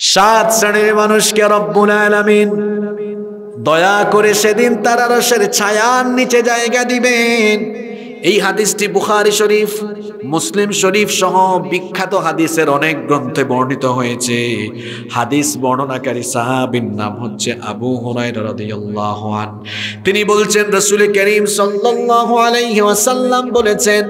সাত শ্রেণির মানুষকে রব্বুল আলামিন দয়া করে সেদিন তারা রসের ছায়ার নিচে জায়গা দিবেন। এই হাদিসটি বুখারি শরীফ, মুসলিম শরীফ সহ বিখ্যাত হাদিসের অনেক গ্রন্থে বর্ণিত হয়েছে। হাদিস বর্ণনাকারী সাহাবির নাম হচ্ছে আবু আন তিনি বলছেন, রাসূল করিম সাল্লাল্লাহু আলাইহি ওয়াসাল্লাম বলেছেন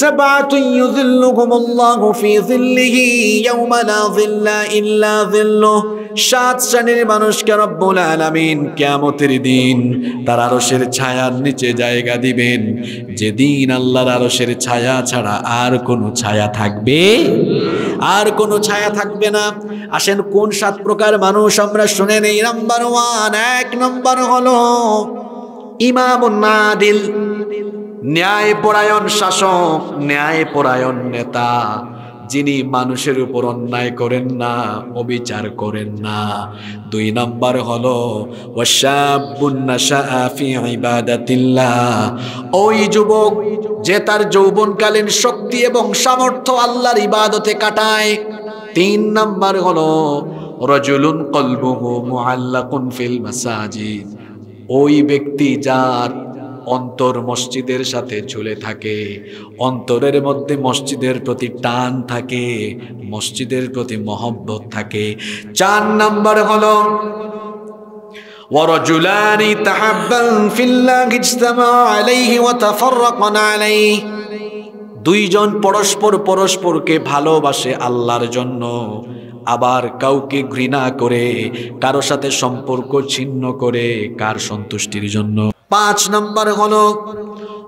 সাবাতুন ইউযিল্লুহুমুল্লাহু ফি যিল্লিহি ইয়াওমা লা যিল্লা ইল্লা যিল্লুহ। সাত শ্রেণির মানুষকে রব্বুল আলামিন কিয়ামতের দিন তার আরশের ছায়ার নিচে জায়গা দিবেন। যেদিন আল্লাহর আরশের ছায়া ছাড়া আর কোনো ছায়া থাকবে? আর কোনো ছায়া থাকবে না। আসেন কোন সাত প্রকার মানুষ আমরা শুনে নেই? নাম্বার ওয়ান, এক নম্বর হলো ইমাম ন্যায় পরায়ণ শাসক ন্যায় পরায়ণ নেতা। যিনি মানুষের উপর অন্যায় করেন না, অবিচার করেন না। দুই নাম্বার হলো ওই যুবক যে তার যৌবনকালীন শক্তি এবং সামর্থ্য আল্লাহর ইবাদতে কাটায়। তিন নাম্বার হলো, রজুলুন কলবুহু মুআল্লাকুন ফিল মাসাজিদ। ওই ব্যক্তি যার অন্তর মসজিদের সাথে ঝুলে থাকে অন্তরের মধ্যে মসজিদের প্রতি টান থাকে মসজিদের প্রতি মহব্বত থাকে চার নাম্বার হলো ورجلان تحبا في الله اجتمعا عليه وتفرقا عليه দুইজন পরস্পর পরস্পরকে ভালোবাসে আল্লাহর জন্য আবার কাউকে ঘৃণা করে কারো সাথে সম্পর্ক ছিন্ন করে কার সন্তুষ্টির জন্য পাঁচ নম্বর হলো,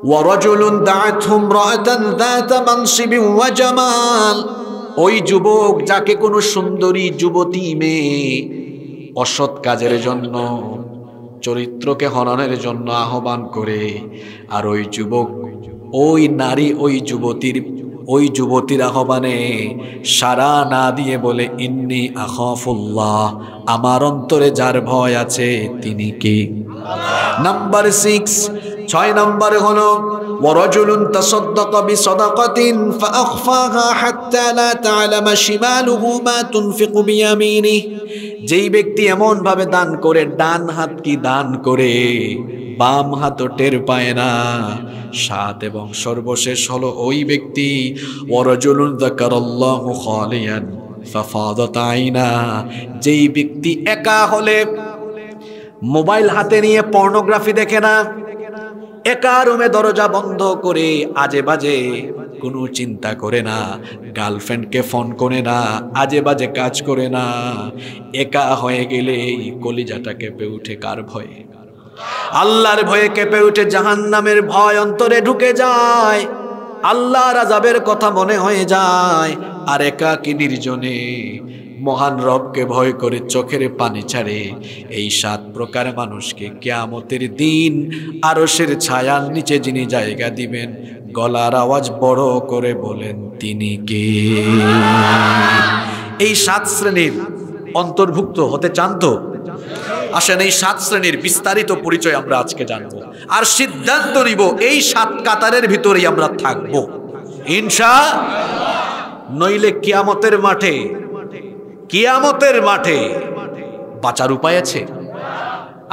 ওয়ারজুলুন দাআতহুম রাআতান যাতা মানসিবিন ওয়া জামাল। ওই যুবক যাকে কোনো সুন্দরী যুবতী মেয়ে অসৎ কাজের জন্য, চরিত্রকে হননের জন্য আহ্বান করে, আর ওই যুবক, ওই নারী, ওই যুবতীর ওই যুবতীর আহ্বানে সারা না দিয়ে বলে ইন্নি আখফুল্লাহ আমার অন্তরে যার ভয় আছে তিনি কে নাম্বার সিক্স ছয় নম্বর হলো ورجل تصدق بصدقة فأخفاها حتى لا تعلم شماله ما تنفق بيمينه যেই ব্যক্তি এমন ভাবে দান করে, ডান হাত কি দান করে? বাম হাত টের পায় না। সাত এবং সর্বশেষ হলো ওই ব্যক্তি যেই ব্যক্তি একা হলে, মোবাইল হাতে নিয়ে পর্নোগ্রাফি দেখে না একা রুমে দরজা বন্ধ করে আজে বাজে কোনো চিন্তা করে না, গার্লফ্রেন্ডকে ফোন করে না আজে বাজে কাজ করে না। একা হয়ে গেলে কলিজাটা কেঁপে উঠে কার ভয়ে? আল্লাহর ভয়ে কেঁপে উঠে জাহান নামের ভয় অন্তরে ঢুকে যায়। আল্লাহ রাজাবের কথা মনে হয়ে যায়। আর একাকি নির্জনে মহান রবকে ভয় করে চোখের পানি ছাড়ে। এই সাত প্রকার মানুষকে কেয়ামতের দিন আরসের ছায়ার নিচে যিনি জায়গা দিবেন, গলার আওয়াজ বড় করে বলেন, তিনি কে? এই সাত শ্রেণির অন্তর্ভুক্ত হতে চান তো? আসেন, এই সাত শ্রেণির বিস্তারিত পরিচয় আমরা আজকে জানব। আর সিদ্ধান্ত নিব, এই সাত কাতারের ভিতরেই আমরা থাকব। ইনশা নইলে কিয়ামতের মাঠে কিয়ামতের মাঠে বাঁচার উপায় আছে?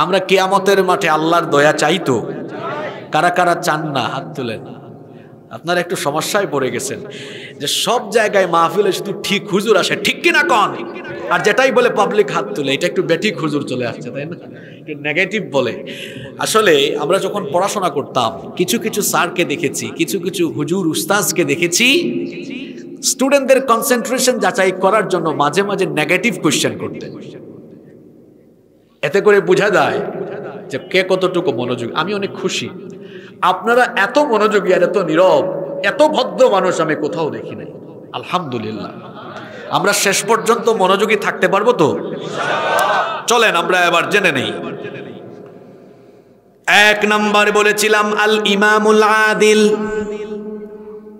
আমরা কিয়ামতের মাঠে আল্লাহর দয়া চাইতো কারা কারা চান না, হাত তুলেন। আপনারা একটু সমস্যায় পড়ে গেছেন যে সব জায়গায় মাহফিলে শুধু ঠিক হুজুর আসে, ঠিক কিনা কন? আর যেটাই বলে পাবলিক হাত তুলে, এটা একটু বেঠিক হুজুর চলে আসছে, তাই না? একটু নেগেটিভ বলে। আসলে আমরা যখন পড়াশোনা করতাম, কিছু কিছু স্যারকে দেখেছি, কিছু কিছু হুজুর উস্তাজকে দেখেছি স্টুডেন্টদের কনসেন্ট্রেশন যাচাই করার জন্য মাঝে মাঝে নেগেটিভ কোয়েশ্চেন করতেন এতে করে বোঝা যায় যে কে কতটুকু মনোযোগ। আমি অনেক খুশি। আপনারা এত মনোযোগী আর এত নীরব, এত ভদ্র মানুষ আমি কোথাও দেখি নাই। আলহামদুলিল্লাহ। আমরা শেষ পর্যন্ত মনোযোগী থাকতে পারব তো? চলেন, আমরা এবার জেনে নেই। এক নাম্বার বলেছিলাম আল ইমামুল আদিল।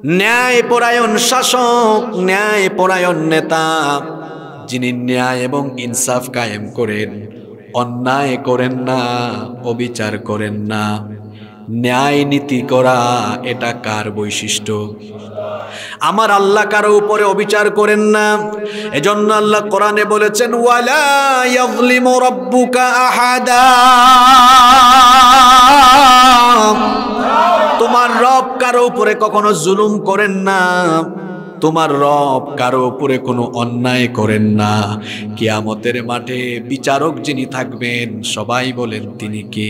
ন্যায় পরায়ণ শাসক ন্যায় পরায়ণ নেতা, যিনি ন্যায় এবং ইনসাফ কায়েম করেন, অন্যায় করেন না, অবিচার করেন না। ন্যায় নীতি করা এটা কার বৈশিষ্ট্য? আমার আল্লাহ কারও উপরে অবিচার করেন না। এজন্য আল্লাহ কোরআনে বলেছেন তোমার রব কারও উপরে কখনো জুলুম করেন না। তোমার রব কারও উপরে কোনো অন্যায় করেন না। কিয়ামতের মাঠে বিচারক যিনি থাকবেন, সবাই বলেন তিনি কি?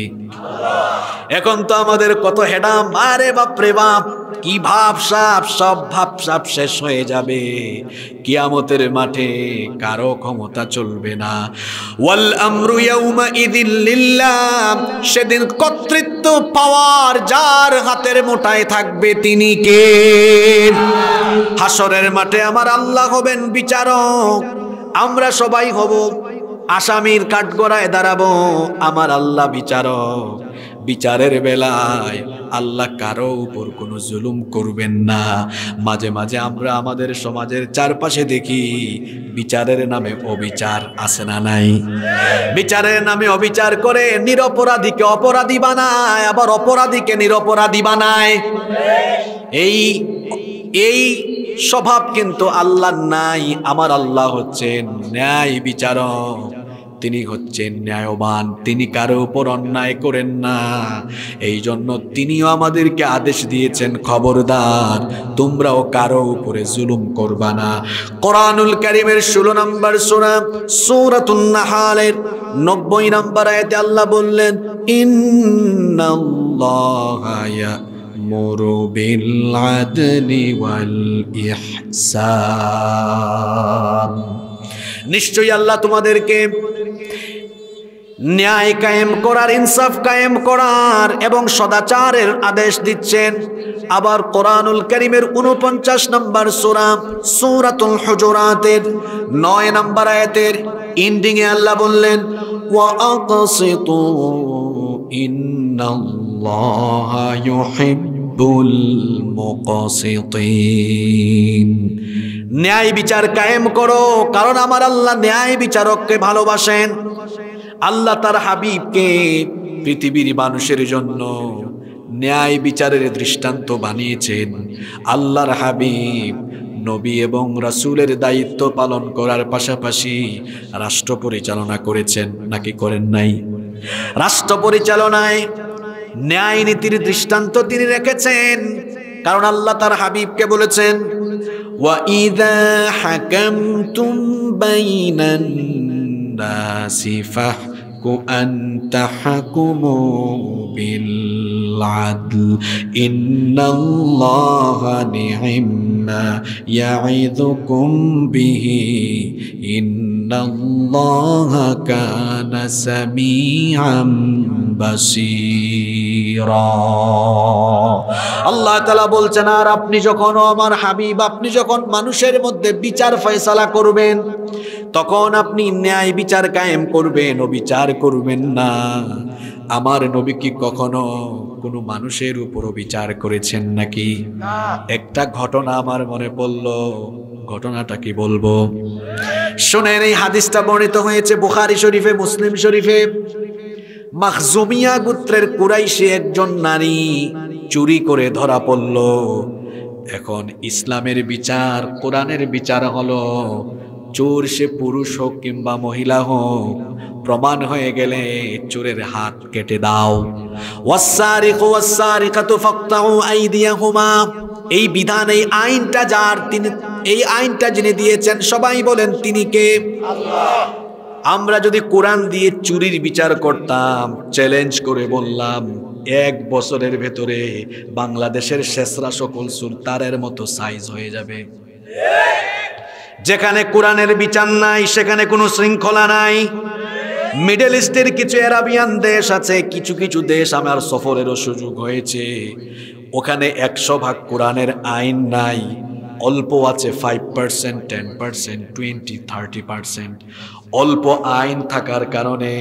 এখন তো আমাদের কত হেডাম, আরে বাপরে বাপ, কি ভাব সাপ সব ভাব সাপ শেষ হয়ে যাবে। কিয়ামতের মাঠে কারও ক্ষমতা চলবে না। ওয়াল আমরু ইয়াউমা ইদিল লিল্লাহ, সেদিন কর্তৃত্ব পাওয়ার যার হাতের মোটায় থাকবে তিনি কে? হাসরের মাঠে আমার আল্লাহ হবেন বিচারক। আমরা সবাই হব আসামির কাঠগড়ায় দাঁড়াবো, আমার আল্লাহ বিচারক। বিচারের বেলায় আল্লাহ কারও উপর কোনো জুলুম করবেন না। মাঝে মাঝে আমরা আমাদের সমাজের চারপাশে দেখি বিচারের নামে অবিচার আছে না নাই। বিচারের নামে অবিচার করে নিরপরাধীকে অপরাধী বানায়, আবার অপরাধীকে নিরপরাধী বানায়। এই এই স্বভাব কিন্তু আল্লাহ নাই, আমার আল্লাহ হচ্ছেন ন্যায় বিচারক। তিনি হচ্ছেন ন্যায়বান, তিনি কারও উপর অন্যায় করেন না। এই জন্য তিনিও আমাদেরকে আদেশ দিয়েছেন, খবরদার, তোমরাও কারও উপরে জুলুম করবা না। কোরআনুল করিমের ষোলো নম্বর সোনা সৌরাতুন্নাহালের নব্বই নম্বর আয়তে আল্লাহ বললেন ইন্নাল্লাহায়া নিশ্চয়ই আল্লাহ তোমাদেরকে ন্যায় কায়েম করার, ইনসাফ কায়েম করার এবং সদাচারের আদেশ দিচ্ছেন। আবার কোরআনুল করিমের উনপঞ্চাশ নম্বর সুরা, সুরাতুল হুজুরাতের নয় নম্বর আয়াতের ইন্ডিং আল্লাহ বললেন ন্যায় বিচার কায়েম করো, কারণ আমার আল্লাহ ন্যায় বিচারককে ভালোবাসেন। আল্লাহ তার হাবিবকে পৃথিবীর মানুষের জন্য ন্যায় বিচারের দৃষ্টান্ত বানিয়েছেন আল্লাহর হাবিব নবী এবং রাসূলের দায়িত্ব পালন করার পাশাপাশি রাষ্ট্র পরিচালনা করেছেন নাকি করেন নাই রাষ্ট্র পরিচালনায় ন্যায় নীতির দৃষ্টান্ত তিনি রেখেছেন কারণ আল্লাহ তার হাবিবকে বলেছেন وَإِذَا حَكَمْتُمْ بَيْنَ النَّاسِ فَاحْكُ أَن تَحْكُمُوا بِالْعَدْلِ إِنَّ اللَّهَ نِعِمَّا يَعِظُكُمْ بِهِ إِنَّ اللَّهَ كَانَ سَمِيعًا بَصِيرًا আল্লাহ তালা বলছেন আর আপনি যখন আমার হাবিব আপনি যখন মানুষের মধ্যে বিচার ফয়সালা করবেন তখন আপনি ন্যায় বিচার কায়েম করবেন ও বিচার করবেন না। আমার নবী কি কখনো কোনো মানুষের উপর বিচার করেছেন নাকি? একটা ঘটনা আমার মনে পড়ল, ঘটনাটা কি বলব? শোনেন, এই হাদিসটা বর্ণিত হয়েছে বুখারি শরীফে, মুসলিম শরীফে। মাখজুমিয়া গোত্রের কুরাইশে একজন নারী চুরি করে ধরা পড়ল। এখন ইসলামের বিচার, কোরআনের বিচার হলো চোর সে পুরুষ হোক কিংবা মহিলা হোক, প্রমাণ হয়ে গেলে চোরের হাত কেটে দাও। এই বিধান, এই আইনটা যার, তিনি, এই আইনটা যিনি দিয়েছেন, সবাই বলেন তিনি কে? আমরা যদি কোরআন দিয়ে চুরির বিচার করতাম, চ্যালেঞ্জ করে বললাম, এক বছরের ভেতরে বাংলাদেশের শেষরা সকল সুলতারের মতো সাইজ হয়ে যাবে। যেখানে কোরআনের বিচার নাই, সেখানে কোনো শৃঙ্খলা নাই। মিডল ইস্টের কিছু অ্যারাবিয়ান দেশ আছে, কিছু কিছু দেশ আমার সফরেরও সুযোগ হয়েছে। ওখানে একশো ভাগ কোরআনের আইন নাই, অল্প আছে five percent ten percent twenty thirty percent অল্প আইন থাকার কারণে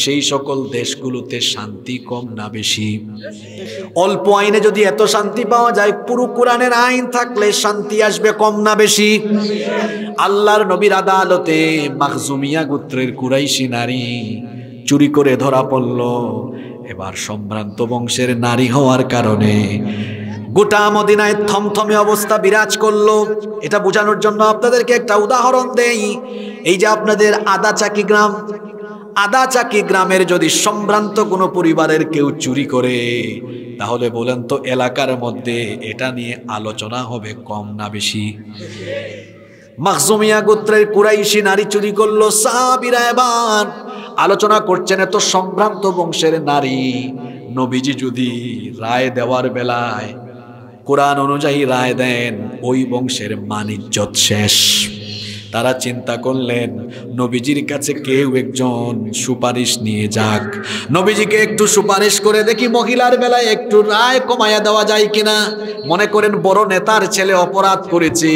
সেই সকল দেশগুলোতে শান্তি কম না বেশি। অল্প আইনে যদি এত শান্তি পাওয়া যায়, পুরো কোরআনের আইন থাকলে শান্তি আসবে কম না বেশি। আল্লাহর নবীর আদালতে মাখজুমিয়া গোত্রের কুরাইশি নারী চুরি করে ধরা পড়ল। এবার সম্ভ্রান্ত বংশের নারী হওয়ার কারণে গোটা মদিনায় থমথমে অবস্থা বিরাজ করল। এটা বোঝানোর জন্য আপনাদেরকে একটা উদাহরণ দেই। এই যে আপনাদের আদা চাকি গ্রাম, আদা চাকি গ্রামের যদি সম্ভ্রান্ত কোনো পরিবারের কেউ চুরি করে, তাহলে বলেন তো এলাকার মধ্যে এটা নিয়ে আলোচনা হবে কম না বেশি। মাকজুমিয়া গোত্রের কুরাইশি নারী চুরি করল সাহাবিরা এবার। আলোচনা করছেন এত সম্ভ্রান্ত বংশের নারী। নবীজি যদি রায় দেওয়ার বেলায় কোরআন অনুযায়ী রায় দেন, ওই বংশের মানিজ্যত শেষ। তারা চিন্তা করলেন, নবীজির কাছে কেউ একজন সুপারিশ নিয়ে যাক। নবীজিকে একটু সুপারিশ করে দেখি মহিলার বেলায় একটু রায় কমায়া দেওয়া যায় কিনা। মনে করেন বড় নেতার ছেলে অপরাধ করেছি।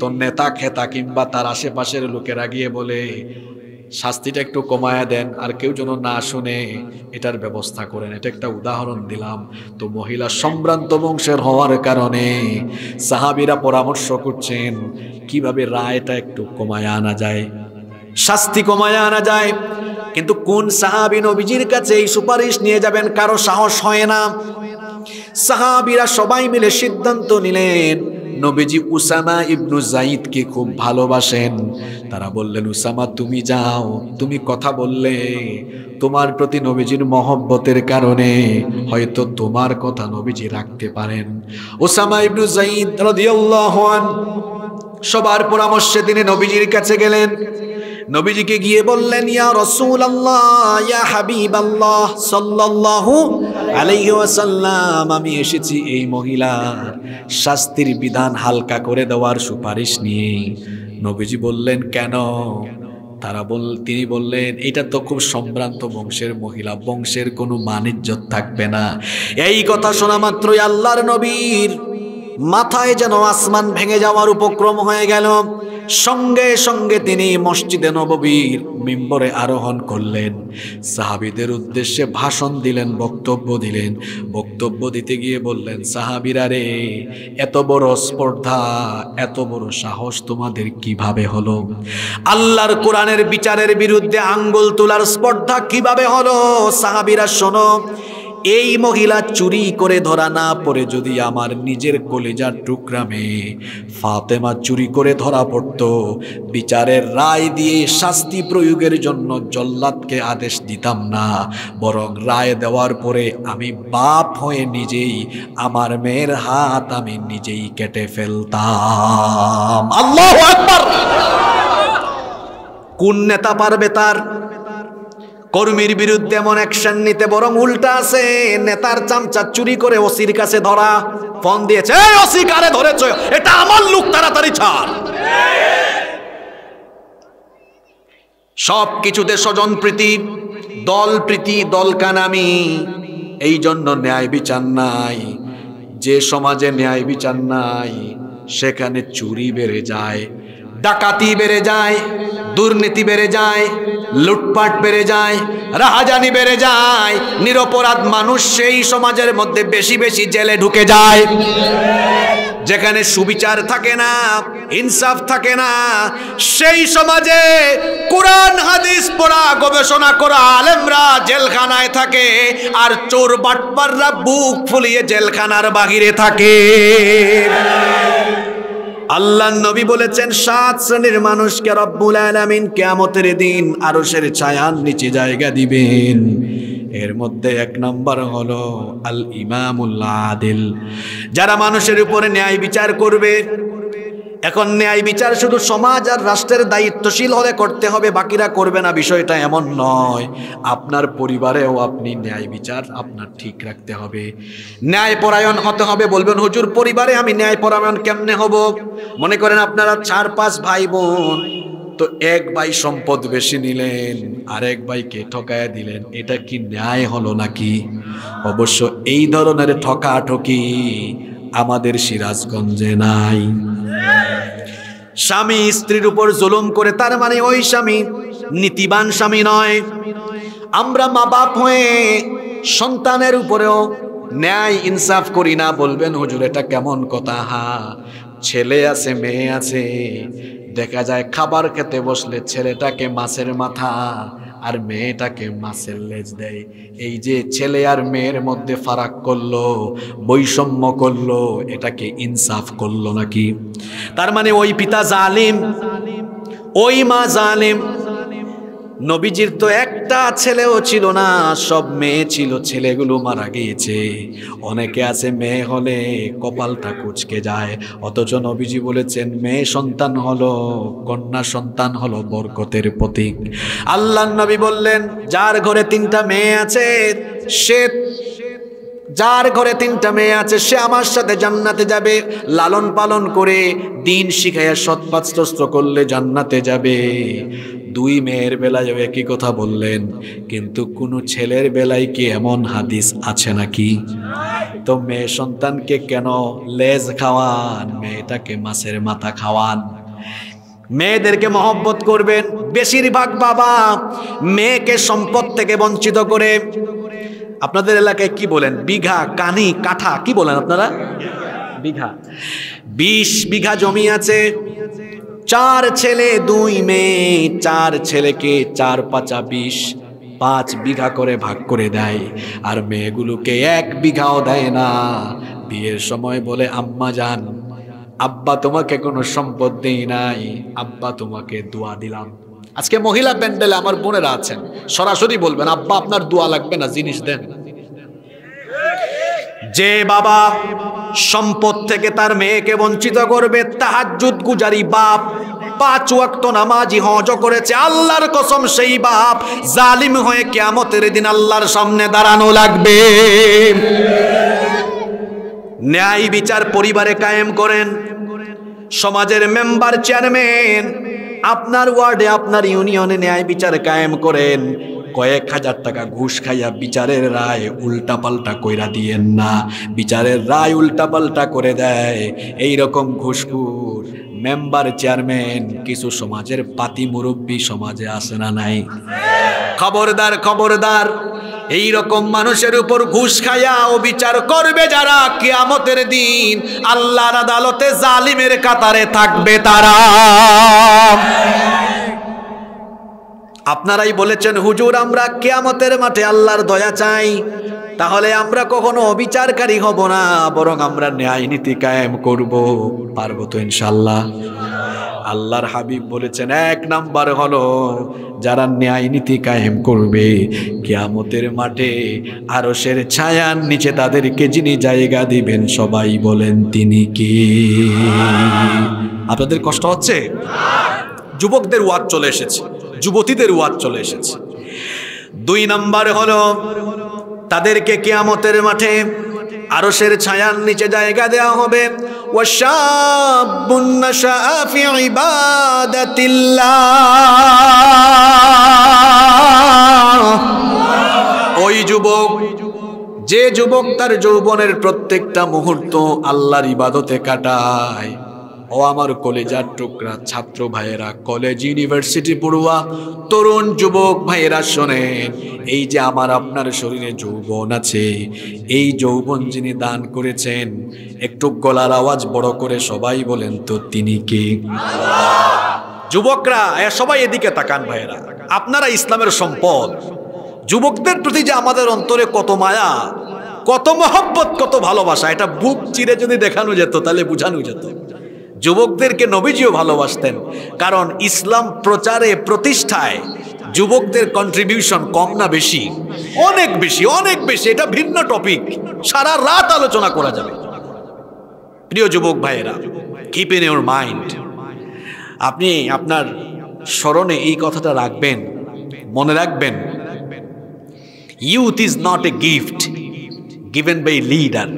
তো নেতা, খেতা কিংবা তার আশেপাশের লোকেরা গিয়ে বলে শাস্তিটা একটু কমায়া দেন, আর কেউ যেন না শুনে এটার ব্যবস্থা করেন। এটা একটা উদাহরণ দিলাম। তো মহিলা সম্ভ্রান্ত বংশের হওয়ার কারণে সাহাবিরা পরামর্শ করছেন, কীভাবে রায়টা একটু কমায় আনা যায়? শাস্তি কমায় আনা যায়, কিন্তু কোন সাহাবি নবীজির কাছে এই সুপারিশ নিয়ে যাবেন? কারও সাহস হয় না। সাহাবিরা সবাই মিলে সিদ্ধান্ত নিলেন নবীজি উসামা ইবনু জাইদকে খুব ভালোবাসেন। তারা বললেন, উসামা, তুমি যাও, তুমি কথা বললে। তোমার প্রতি নবীজির মহব্বতের কারণে হয়তো তোমার কথা নবীজি রাখতে পারেন। ওসামা ইবনু জাইদ রাদিয়াল্লাহু সবার পরামর্শে তিনি নবীজির কাছে গেলেন। নবীজিকে গিয়ে বললেন, ইয়া রসুল আল্লাহ ইয়া হাবিব আল্লাহ সাল্লাল্লাহু আলাইহি ওয়াসাল্লাম, আমি এসেছি এই মহিলার শাস্তির বিধান হালকা করে দেওয়ার সুপারিশ নিয়ে। নবীজি বললেন, কেন? তারা বল, তিনি বললেন, এটা তো খুব সম্ভ্রান্ত বংশের মহিলা, বংশের কোনো মানিজ্যত থাকবে না। এই কথা শোনা মাত্রই আল্লাহর নবীর মাথায় যেন আসমান ভেঙে যাওয়ার উপক্রম হয়ে গেল। সঙ্গে সঙ্গে তিনি মসজিদে নববীর মিম্বরে আরোহণ করলেন। সাহাবিদের উদ্দেশ্যে ভাষণ দিলেন, বক্তব্য দিলেন। বক্তব্য দিতে গিয়ে বললেন, সাহাবিরা রে, এত বড় স্পর্ধা, এত বড় সাহস তোমাদের কীভাবে হলো? আল্লাহর কোরআনের বিচারের বিরুদ্ধে আঙ্গুল তোলার স্পর্ধা কীভাবে হলো? সাহাবিরা, শোনো এই মহিলা চুরি করে ধরা না পড়ে যদি আমার নিজের কলেজার টুকরামে ফাতেমা চুরি করে ধরা পড়তো, বিচারের রায় দিয়ে শাস্তি প্রয়োগের জন্য জল্লাদকে আদেশ দিতাম না। বরং রায় দেওয়ার পরে আমি বাপ হয়ে নিজেই আমার মেয়ের হাত আমি নিজেই কেটে ফেলতাম। আল্লাহ কোন নেতা পারবে তার? কর্মীর বিরুদ্ধে এমন অ্যাকশন নিতে বরং উল্টা আছে। নেতার চামচা চুরি করে ওসির কাছে ধরা। ফোন দিয়েছে, এই ওসি কারে ধরেছ? এটা আমার লোক, তাড়াতাড়ি ছাড়। সব কিছুতে স্বজন প্রীতি, দল প্রীতি দল কানামি এই জন্য ন্যায় বিচার নাই। যে সমাজে ন্যায় বিচার নাই, সেখানে চুরি বেড়ে যায়, ডাকাতি বেড়ে যায়। দুর্নীতি বেড়ে যায়, লুটপাট বেড়ে যায়, রাহাজানি বেড়ে যায়, নিরপরাধ মানুষ সেই সমাজের মধ্যে বেশি বেশি জেলে ঢুকে যায়। যেখানে সুবিচার থাকে না, ইনসাফ থাকে না, সেই সমাজে কোরআন, হাদিস পড়া, গবেষণা করা আলেমরা জেলখানায় থাকে আর চোর বাটপাররা বুক ফুলিয়ে জেলখানার বাহিরে থাকে। আল্লাহ নবী বলেছেন, সাত শ্রেণির মানুষকে রব্বুল আলামিন কেয়ামতের দিন আরশের ছায়ার নিচে জায়গা দিবেন। এর মধ্যে এক নম্বর হলো আল ইমামুল্লাহ আদিল। যারা মানুষের উপরে ন্যায় বিচার করবে এখন ন্যায় বিচার শুধু সমাজ আর রাষ্ট্রের দায়িত্বশীল হলে করতে হবে, বাকিরা করবে না। বিষয়টা এমন নয়, আপনার পরিবারেও আপনি ন্যায় বিচার আপনার ঠিক রাখতে হবে। ন্যায় পরায়ণ হতে হবে, বলবেন, হুজুর, পরিবারে আমি ন্যায় পরায়ণ কেমনে হব? মনে করেন আপনারা চার পাঁচ ভাই বোন তো এক ভাই সম্পদ বেশি নিলেন আর আরেক ভাইকে ঠকায় দিলেন। এটা কি ন্যায় হলো নাকি? অবশ্য এই ধরনের ঠকাঠকি আমাদের সিরাজগঞ্জে নাই। স্বামী স্ত্রীর উপর জুলুম করে, তার মানে ওই স্বামী নীতিবান স্বামী নয়। আমরা মা বাপ হয়ে সন্তানের উপরেও ন্যায় ইনসাফ করি না, বলবেন, হুজুর, এটা কেমন কথা? হা, ছেলে আছে, মেয়ে আছে। দেখা যায় খাবার খেতে বসলে ছেলেটাকে মাছের মাথা আর মেয়েটাকে মাছের লেজ দেয়। এই যে ছেলে আর মেয়ের মধ্যে ফারাক করল, বৈষম্য করল, এটাকে ইনসাফ করল নাকি? তার মানে ওই পিতা জালিম, ওই মা জালিম নবীজির তো একটা ছেলেও ছিল না, সব মেয়ে ছিল, ছেলেগুলো মারা গিয়েছে। অনেকে আছে মেয়ে হলে কপালটা কুচকে যায়। অথচ নবীজি বলেছেন, মেয়ে সন্তান হলো, কন্যা সন্তান হলো বরকতের প্রতীক। আল্লাহ নবী বললেন, যার ঘরে তিনটা মেয়ে আছে, সে যার ঘরে তিনটা মেয়ে আছে, সে আমার সাথে জান্নাতে যাবে। লালন পালন করে দিন শিখাইয়া সৎপাত্র করলে জান্নাতে যাবে। দুই মেয়ের বেলায় একই কথা বললেন, কিন্তু কোনো ছেলের বেলায় কি এমন হাদিস আছে নাকি? তো মেয়ে সন্তানকে কেন লেজ খাওয়ান? মেয়েটাকে মাছের মাথা খাওয়ান। মেয়েদেরকে মহব্বত করবেন। বেশিরভাগ বাবা মেয়েকে সম্পদ থেকে বঞ্চিত করে আপনাদের এলাকায় কি বলেন? বিঘা কানি কাঠা কি বলেন আপনারা? বিঘা। বিশ বিঘা জমি আছে চার ছেলে দুই মেয়ে চার ছেলেকে চার পাঁচা বিশ পাঁচ বিঘা করে ভাগ করে দেয়। আর মেয়েগুলোকে এক বিঘাও দেয় না। বিয়ের সময় বলে আম্মা যান আব্বা তোমাকে কোনো সম্পদ দেই নাই আব্বা তোমাকে দোয়া দিলাম। আজকে মহিলা প্যান্ডেলে আমার বোনেরা আছেন, সরাসরি বলবেন, আব্বা, আপনার দোয়া লাগবে না, জিনিস দেন। যে বাবা সম্পদ থেকে তার মেয়েকে বঞ্চিত করবে, তাহাজ্জুদ গুজারি বাপ, পাঁচ ওয়াক্ত নামাজি হজ করেছে, আল্লাহর কসম সেই বাপ, জালিম হয়ে কিয়ামতের দিন আল্লাহর সামনে দাঁড়ানো লাগবে। ন্যায় বিচার পরিবারে কায়েম করেন, সমাজের মেম্বার চেয়ারম্যান আপনার ওয়ার্ডে আপনার ইউনিয়নে ন্যায় বিচার কায়েম করেন। কয়েক হাজার টাকা ঘুষ খাইয়া বিচারের রায় উল্টাপাল্টা কইরা দিয়েন না। বিচারের রায় উল্টাপাল্টা করে দেয়। এইরকম ঘুষখুর মেম্বার চেয়ারম্যান, কিছু সমাজের পাতি মুরব্বী সমাজে আসে না নাই? খবরদার খবরদার এই রকম মানুষের উপর ঘুষ খায়া ও বিচার করবে যারা কিয়ামতের দিন আল্লাহর আদালতে জালিমের কাতারে থাকবে তারা। আপনারাই বলেছেন, হুজুর, আমরা কেয়ামতের মাঠে আল্লাহর দয়া চাই। তাহলে আমরা কখনো অবিচারকারী হব না, বরং আমরা ন্যায় নীতি কায়েম করব। পারব তো ইনশাল্লাহ আল্লাহর হাবিব বলেছেন, এক নাম্বার হলো, যারা ন্যায় নীতি কায়েম করবে, কেয়ামতের মাঠে আরসের ছায়ার নিচে তাদেরকে যিনি জায়গা দিবেন, সবাই বলেন, তিনি কি? আপনাদের কষ্ট হচ্ছে? যুবকদের ওয়াদ চলে এসেছে। যুবতীদের ওয়াদ চলে এসেছে। দুই নাম্বার হলো, তাদেরকে কেয়ামতের মাঠে আরসের ছায়ার নিচে জায়গা দেওয়া হবে। ওই যুবক, যে যুবক তার যৌবনের প্রত্যেকটা মুহূর্ত আল্লাহর ইবাদতে কাটায়। ও আমার কলেজার টুকরা ছাত্র ভাইয়েরা কলেজ ইউনিভার্সিটি পড়ুয়া, তরুণ যুবক ভাইয়েরা শোনেন, এই যে আমার আপনার শরীরে যৌবন আছে, এই যৌবন যিনি দান করেছেন, একটু গলার আওয়াজ বড় করে সবাই বলেন তো তিনি কে? যুবকরা সবাই এদিকে তাকান ভাইয়েরা, আপনারা ইসলামের সম্পদ, যুবকদের প্রতি যে আমাদের অন্তরে কত মায়া, কত মহব্বত, কত ভালোবাসা, এটা বুক চিরে যদি দেখানো যেত, তাহলে বোঝানো যেত। যুবকদেরকে নবীজিও ভালোবাসতেন। কারণ ইসলাম প্রচারে, প্রতিষ্ঠায় যুবকদের কন্ট্রিবিউশন কম না বেশি। অনেক বেশি অনেক বেশি, এটা ভিন্ন টপিক সারা রাত আলোচনা করা যাবে। প্রিয় যুবক ভাইয়েরা কিপ ইন ইউর মাইন্ড আপনি আপনার স্মরণে এই কথাটা রাখবেন, মনে রাখবেন। Youth is not a gift given by leader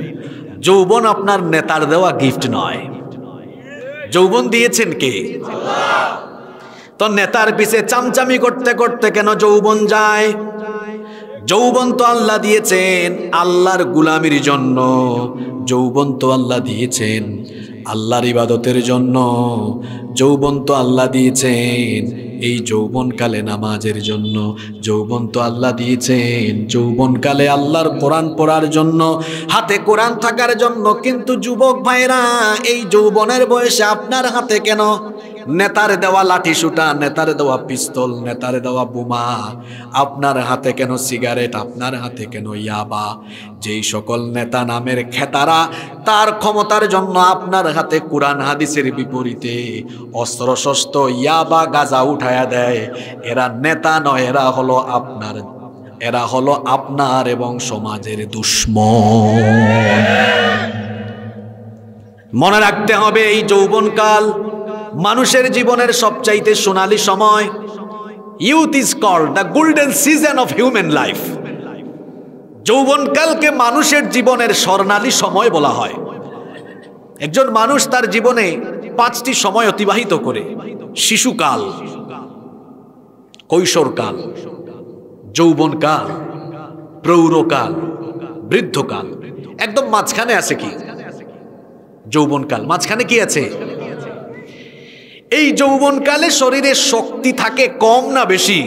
যৌবন আপনার নেতার দেওয়া গিফট নয়। যৌবন দিয়েছেন কে? তো নেতার পিছে চামচামি করতে করতে কেন যৌবন যায়? যৌবন তো আল্লাহ দিয়েছেন, আল্লাহর গুলামির জন্য। যৌবন তো আল্লাহ দিয়েছেন, আল্লাহর ইবাদতের জন্য। যৌবন তো আল্লাহ দিয়েছেন। এই যৌবনকালে নামাজের জন্য যৌবন তো আল্লাহ দিয়েছেন। যৌবনকালে আল্লাহর কোরআন পড়ার জন্য, হাতে কোরআন থাকার জন্য, কিন্তু যুবক ভাইরা এই যৌবনের বয়সে আপনার হাতে কেন? নেতারে দেওয়া লাঠি সুটা, নেতারে দেওয়া পিস্তল, নেতারে দেওয়া বোমা। আপনার হাতে কেন সিগারেট, আপনার হাতে কেন ইয়াবা? যেই সকল নেতা নামের খেতারা, তার ক্ষমতার জন্য আপনার হাতে কোরআন হাদিসের বিপরীতে অস্ত্র শস্ত্র ইয়াবা গাজা উঠায়া দেয়। এরা নেতা নয়, এরা হলো আপনার, এরা হলো আপনার এবং সমাজের দুশ্মন। মনে রাখতে হবে এই যৌবনকাল মানুষের জীবনের সবচাইতে সোনালী সময় youth is called the golden season of human life যৌবনকালকে মানুষের জীবনের স্বর্ণালী সময় বলা হয়। একজন মানুষ তার জীবনে পাঁচটি সময় অতিবাহিত করে। শিশুকাল, কৈশোরকাল, যৌবনকাল, প্রৌঢ়কাল, বৃদ্ধকাল। একদম মাঝখানে আছে কি? যৌবনকাল। মাঝখানে কি আছে? এই যৌবনকালে শরীরে শক্তি থাকে কম না বেশি।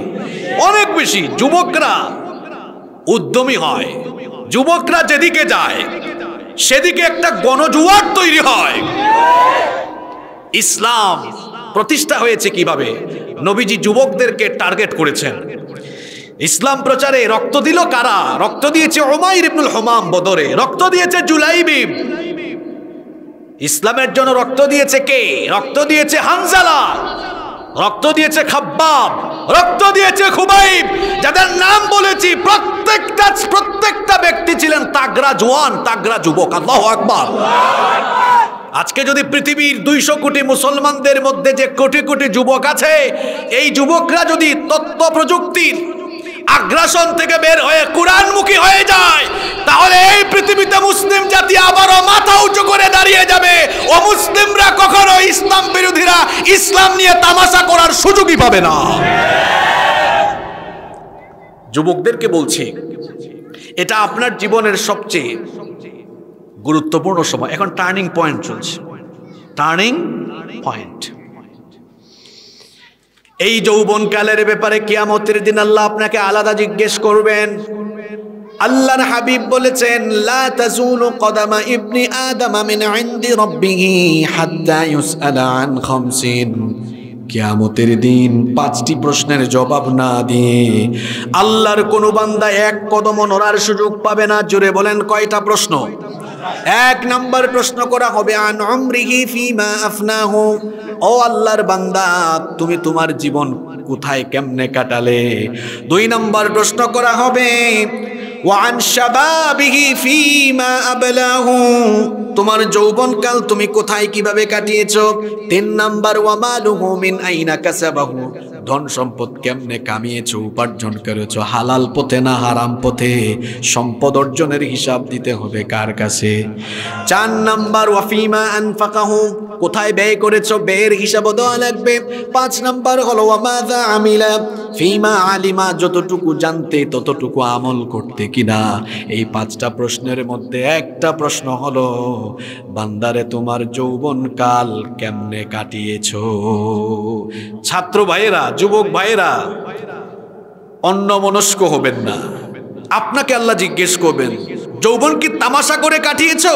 অনেক বেশি। যুবকরা উদ্যমী হয়। যুবকরা যেদিকে যায়, সেদিকে একটা গণজুয়ার তৈরি হয়। ইসলাম প্রতিষ্ঠা হয়েছে কীভাবে? নবীজি যুবকদেরকে টার্গেট করেছেন। ইসলাম প্রচারে রক্ত দিল কারা? রক্ত দিয়েছে ওমাইর ইবনুল হোমাম বদরে। রক্ত দিয়েছে জুলাইবিব ইসলামের জন্য রক্ত দিয়েছে কে? রক্ত দিয়েছে হানজালা। রক্ত দিয়েছে খাব্বাব। রক্ত দিয়েছে খুবাইব। যাদের নাম বলেছি, প্রত্যেকটা প্রত্যেকটা ব্যক্তি ছিলেন তাগরা জোয়ান, তাগরা যুবক। আল্লাহ আকবার। আজকে যদি পৃথিবীর দুইশো কোটি মুসলমানদের মধ্যে যে কোটি কোটি যুবক আছে, এই যুবকরা যদি তথ্য প্রযুক্তির আগ্রাসন থেকে বের হয়ে কোরআনমুখী হয়ে যায় পৃথিবীতে মুসলিম জাতি আবারও মাথা উঁচু করে দাঁড়িয়ে যাবে। ও মুসলিমরা কখনো ইসলাম বিরোধীরা ইসলাম নিয়ে তামাশা করার সুযোগই পাবে না। যুবকদেরকে বলছি, এটা আপনার জীবনের সবচেয়ে গুরুত্বপূর্ণ সময়। এখন টার্নিং পয়েন্ট চলছে। টার্নিং পয়েন্ট এই যৌবনকালের ব্যাপারে কিয়ামতের দিন আল্লাহ আপনাকে আলাদা জিজ্ঞেস করবেন। আল্লাহর হাবিব বলেছেন, লা তাজুলু কদামা ইবনি আদম মিন ইনদি রাব্বিহি হাত্তা ইউসআলা আন খামসিন। কিয়ামতের দিন পাঁচটি প্রশ্নের জবাব না দিয়ে আল্লাহর কোন বান্দা এক কদম নড়ার সুযোগ পাবে না। জুড়ে বলেন, কয়টা প্রশ্ন? এক নম্বর প্রশ্ন করা হবে ফিমা ও আল্লাহর বান্দা, তুমি তোমার জীবন কোথায়, কেমনে কাটালে? দুই নম্বর প্রশ্ন করা হবে ওয়ান তোমার যৌবনকাল তুমি কোথায় কীভাবে কাটিয়েছো? তিন নাম্বার ওয়ামালুহু মিন আইনা কাসাবাহু? ধন সম্পদ কেমনে কামিয়েছো, উপার্জন করেছ, হালাল পথে না হারাম পথে? সম্পদ অর্জনের হিসাব দিতে হবে কার কাছে? চার নাম্বার ওয়াফিমা আনফাকাহু। কোথায় ব্যয় করেছ? ব্যয়ের হিসাবও দেওয়া লাগবে। পাঁচ নাম্বার হলো ওয়ামাদা আমিলা ফিমা আলিমা যতটুকু জানতে ততটুকু আমল করতে কিনা। এই পাঁচটা প্রশ্নের মধ্যে একটা প্রশ্ন হলো, বান্দারে, তোমার যৌবন কাল কেমনে কাটিয়েছ? ছাত্র ভাইয়েরা, যুবক ভাইয়েরা অন্য মনস্ক হবেন না। আপনাকে আল্লাহ জিজ্ঞেস করবেন, যৌবন কি তামাশা করে কাটিয়েছো?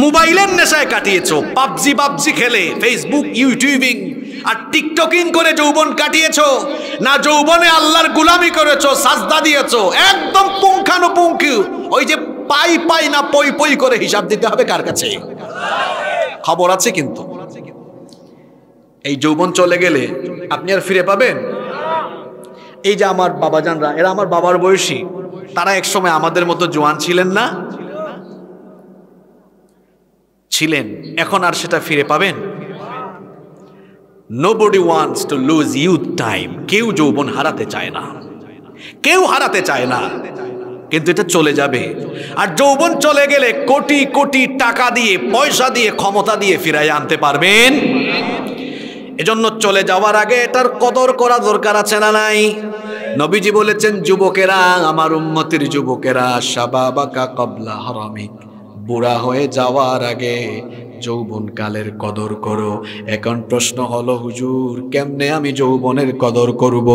মোবাইলের নেশায় কাটিয়েছো, পাবজি পাবজি খেলে ফেসবুক ইউটিউবিং আর টিকটকিং করে যৌবন কাটিয়েছো, না যৌবনে আল্লাহর গুলামি করেছ, সাজদা দিয়েছ, একদম পুঙ্খানুপুঙ্খু, ওই যে পাই পাই না পই পই করে হিসাব দিতে হবে কার কাছে? খবর আছে কিন্তু। এই যৌবন চলে গেলে আপনি আর ফিরে পাবেন? এই যে আমার বাবাজানরা, এরা আমার বাবার বয়সী, তারা একসময় আমাদের মতো জোয়ান ছিলেন না? ছিলেন, এখন আর সেটা ফিরে পাবেন? Nobody wants to lose youth time কেউ যৌবন হারাতে চায় না। কেউ হারাতে চায় না। কিন্তু এটা চলে যাবে। আর যৌবন চলে গেলে কোটি কোটি টাকা দিয়ে, পয়সা দিয়ে, ক্ষমতা দিয়ে ফিরাই আনতে পারবেন। এজন্য চলে যাওয়ার আগে এটার কদর করা দরকার আছে না নাই? নবীজি বলেছেন, যুবকেরা, আমার উম্মতির যুবকেরা, শাবাবাকা কবলা হারামিক। বুড়া হয়ে যাওয়ার আগে যৌবন কালের কদর করো। এখন প্রশ্ন হলো, হুজুর, কেমনে আমি যৌবনের কদর করব?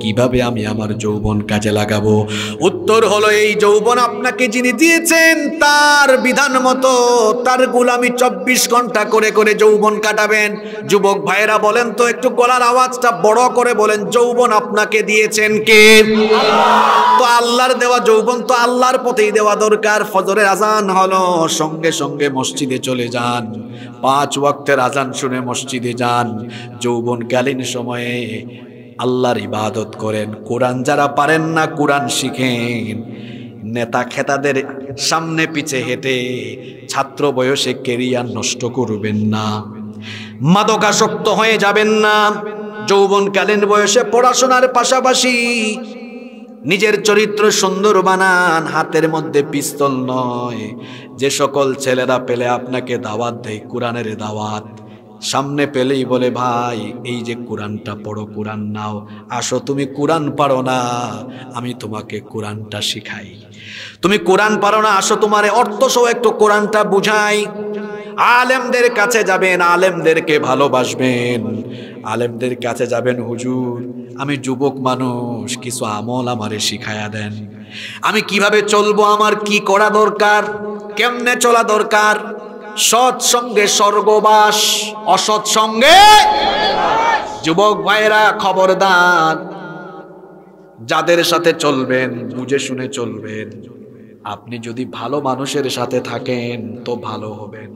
কীভাবে আমি আমার যৌবন কাজে লাগাবো? উত্তর হলো, এই যৌবন আপনাকে যিনি দিয়েছেন, তার বিধান মতো, তার গুলামি চব্বিশ ঘণ্টা করে করে যৌবন কাটাবেন। যুবক ভাইয়েরা, বলেন তো, একটু গলার আওয়াজটা বড় করে বলেন, যৌবন আপনাকে দিয়েছেন কে? তো আল্লাহর দেওয়া যৌবন তো আল্লাহর পথেই দেওয়া দরকার। ফজরের আজান হলো, সঙ্গে সঙ্গে মসজিদে চলে যান। পাঁচ ওয়াক্তের আজান শুনে মসজিদে যান। যৌবনকালীন সময়ে আল্লাহর ইবাদত করেন। কোরআন যারা পারেন না কোরআন শিখেন। নেতা খেতাদের সামনে পিছে হেঁটে ছাত্র বয়সে কেরিয়ার নষ্ট করবেন না। মাদকাসক্ত হয়ে যাবেন না। যৌবনকালীন বয়সে পড়াশোনার পাশাপাশি নিজের চরিত্র সুন্দর বানান, হাতের মধ্যে পিস্তল নয়। যে সকল ছেলেরা পেলে আপনাকে দাওয়াত দেয়, কোরআনের দাওয়াত। সামনে পেলেই বলে, ভাই, এই যে কোরআনটা পড়ো, কোরআন নাও। আসো, তুমি কোরআন পারো না, আমি তোমাকে কোরআনটা শিখাই। তুমি কোরআন পারো না, আসো, তোমার অর্থ সহ একটু কোরআনটা বুঝাই। আলেমদের কাছে যাবেন, আলেমদেরকে ভালোবাসবেন। আলেমদের কাছে যাবেন, হুজুর, আমি যুবক মানুষ, কিছু আমল আমারে শিখায়া দেন। আমি কীভাবে চলবো, আমার কি করা দরকার? কেমনে চলা দরকার? সৎ সঙ্গে স্বর্গবাস, অসৎ সঙ্গে যুবক ভাইরা খবরদার। যাদের সাথে চলবেন, বুঝে শুনে চলবেন। আপনি যদি ভালো মানুষের সাথে থাকেন, তো ভালো হবেন।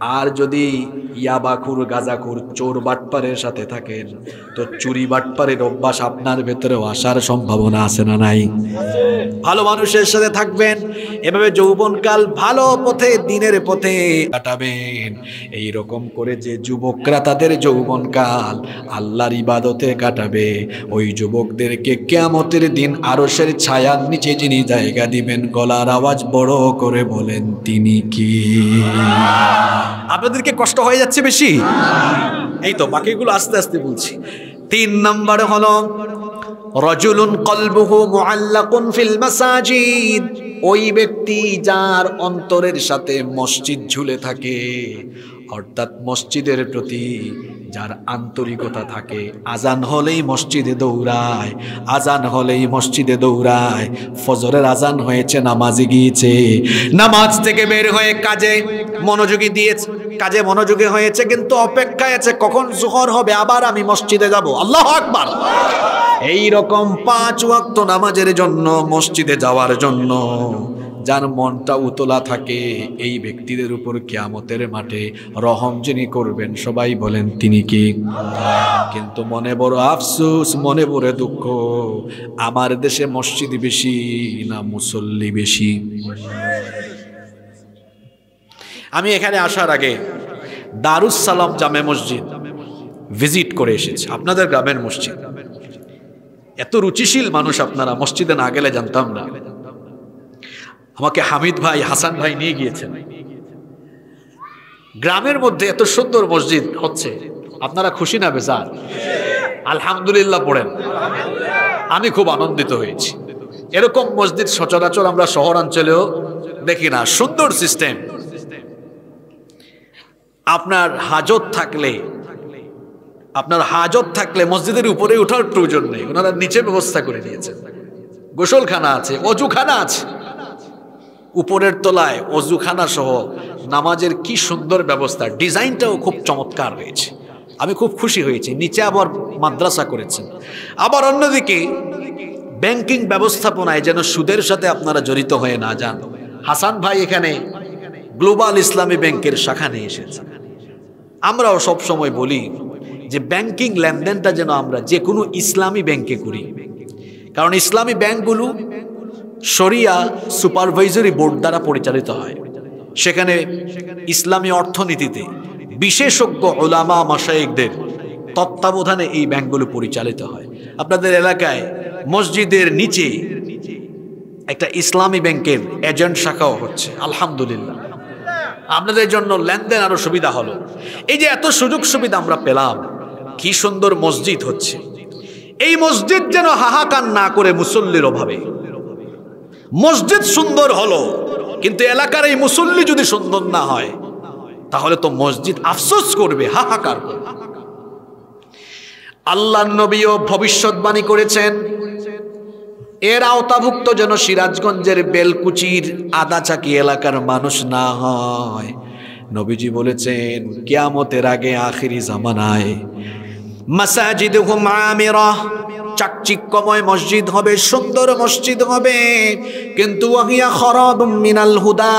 আর যদি ইয়াবাখুর, গাজাখুর চোর বাটপারের সাথে থাকেন, তো চুরি বাটপারের অভ্যাস আপনার ভেতরেও আসার সম্ভাবনা আছে না নাই? ভালো মানুষের সাথে থাকবেন, এভাবে যৌবনকাল ভালো পথে, দিনের পথে কাটাবেন। এই রকম করে যে যুবকরা তাদের যৌবনকাল আল্লাহর ইবাদতে কাটাবে, ওই যুবকদেরকে কেয়ামতের দিন আরসের ছায়ার নিচে যিনি জায়গা দিবেন, গলার আওয়াজ বড় করে বলেন, তিনি কি? আপনাদেরকে কষ্ট হয়ে যাচ্ছে বেশি? এই তো বাকিগুলো আস্তে আস্তে বলছি। তিন নম্বর হলো, রজুলুন কলবুহু মুআল্লাকুন ফিল মাসাজিদ। ওই ব্যক্তি যার অন্তরের সাথে মসজিদ ঝুলে থাকে। অর্থাৎ মসজিদের প্রতি যার আন্তরিকতা থাকে। আজান হলেই মসজিদে দৌড়ায়, আজান হলেই মসজিদে দৌড়ায়। ফজরের আজান হয়েছে নামাজে গিয়েছে। নামাজ থেকে বের হয়ে কাজে মনোযোগী দিয়েছে, কাজে মনোযোগী হয়েছে, কিন্তু অপেক্ষায় আছে কখন জোহর হবে, আবার আমি মসজিদে যাব। আল্লাহ আকবার! এই রকম পাঁচ ওয়াক্ত নামাজের জন্য, মসজিদে যাওয়ার জন্য। যার মনটা উতলা থাকে, এই ব্যক্তিদের উপর কেয়ামতের মাঠে রহম যিনি করবেন, সবাই বলেন, তিনি কি? কিন্তু মনে বড় আফসোস, মনে বড় দুঃখ, আমার দেশে মসজিদ বেশি না মুসল্লি বেশি? আমি এখানে আসার আগে দারুস সালাম জামে মসজিদ ভিজিট করে এসেছি, আপনাদের গ্রামের মসজিদ। এত রুচিশীল মানুষ আপনারা, মসজিদে না গেলে জানতাম না। আমাকে হামিদ ভাই, হাসান ভাই নিয়ে গিয়েছেন। গ্রামের মধ্যে এত সুন্দর মসজিদ হচ্ছে, আপনারা খুশি না বেজার? আলহামদুলিল্লাহ পড়েন। আমি খুব আনন্দিত হয়েছি। এরকম মসজিদ সচরাচর আমরা শহরাঞ্চলেও দেখি না। সুন্দর সিস্টেম। আপনার হাজত থাকলে, আপনার হাজত থাকলে মসজিদের উপরে ওঠার প্রয়োজন নেই। ওনারা নিচে ব্যবস্থা করে দিয়েছেন। গোসলখানা আছে, অজুখানা আছে। উপরের তলায় অজুখানা সহ নামাজের কি সুন্দর ব্যবস্থা। ডিজাইনটাও খুব চমৎকার হয়েছে। আমি খুব খুশি হয়েছি। নিচে আবার মাদ্রাসা করেছেন। আবার অন্যদিকে ব্যাংকিং ব্যবস্থাপনায় যেন সুদের সাথে আপনারা জড়িত হয়ে না যান। হাসান ভাই এখানে গ্লোবাল ইসলামী ব্যাংকের শাখা নিয়ে এসেছেন। আমরাও সব সময় বলি যে ব্যাংকিং লেনদেনটা যেন আমরা যে কোনো ইসলামী ব্যাংকে করি। কারণ ইসলামী ব্যাংকগুলো শরিয়া সুপারভাইজারি বোর্ড দ্বারা পরিচালিত হয়। সেখানে ইসলামী অর্থনীতিতে বিশেষজ্ঞ ওলামা মাসায়িকদের তত্ত্বাবধানে এই ব্যাংকগুলো পরিচালিত হয়। আপনাদের এলাকায় মসজিদের নিচে একটা ইসলামী ব্যাংকের এজেন্ট শাখাও হচ্ছে, আলহামদুলিল্লাহ। আপনাদের জন্য লেনদেন আরও সুবিধা হলো। এই যে এত সুযোগ সুবিধা আমরা পেলাম, কি সুন্দর মসজিদ হচ্ছে। এই মসজিদ যেন হাহাকার না করে মুসল্লির অভাবে। মসজিদ সুন্দর হলো, কিন্তু এলাকার এই মুসল্লি যদি সুন্দর না হয়, তাহলে তো মসজিদ আফসোস করবে, হাহাকার করবে। আল্লাহ নবীও ভবিষ্যৎবাণী করেছেন, এর আওতাভুক্ত যেন সিরাজগঞ্জের বেলকুচির আদাচাকি এলাকার মানুষ না হয়। নবীজি বলেছেন, কেয়ামতের আগে, আখিরি জামানায়। মাসাজিদ হুম আমিরা। চাকচিক্যময় মসজিদ হবে, সুন্দর মসজিদ হবে। কিন্তু ওয়াহিয়া খরাব মিনাল হুদা,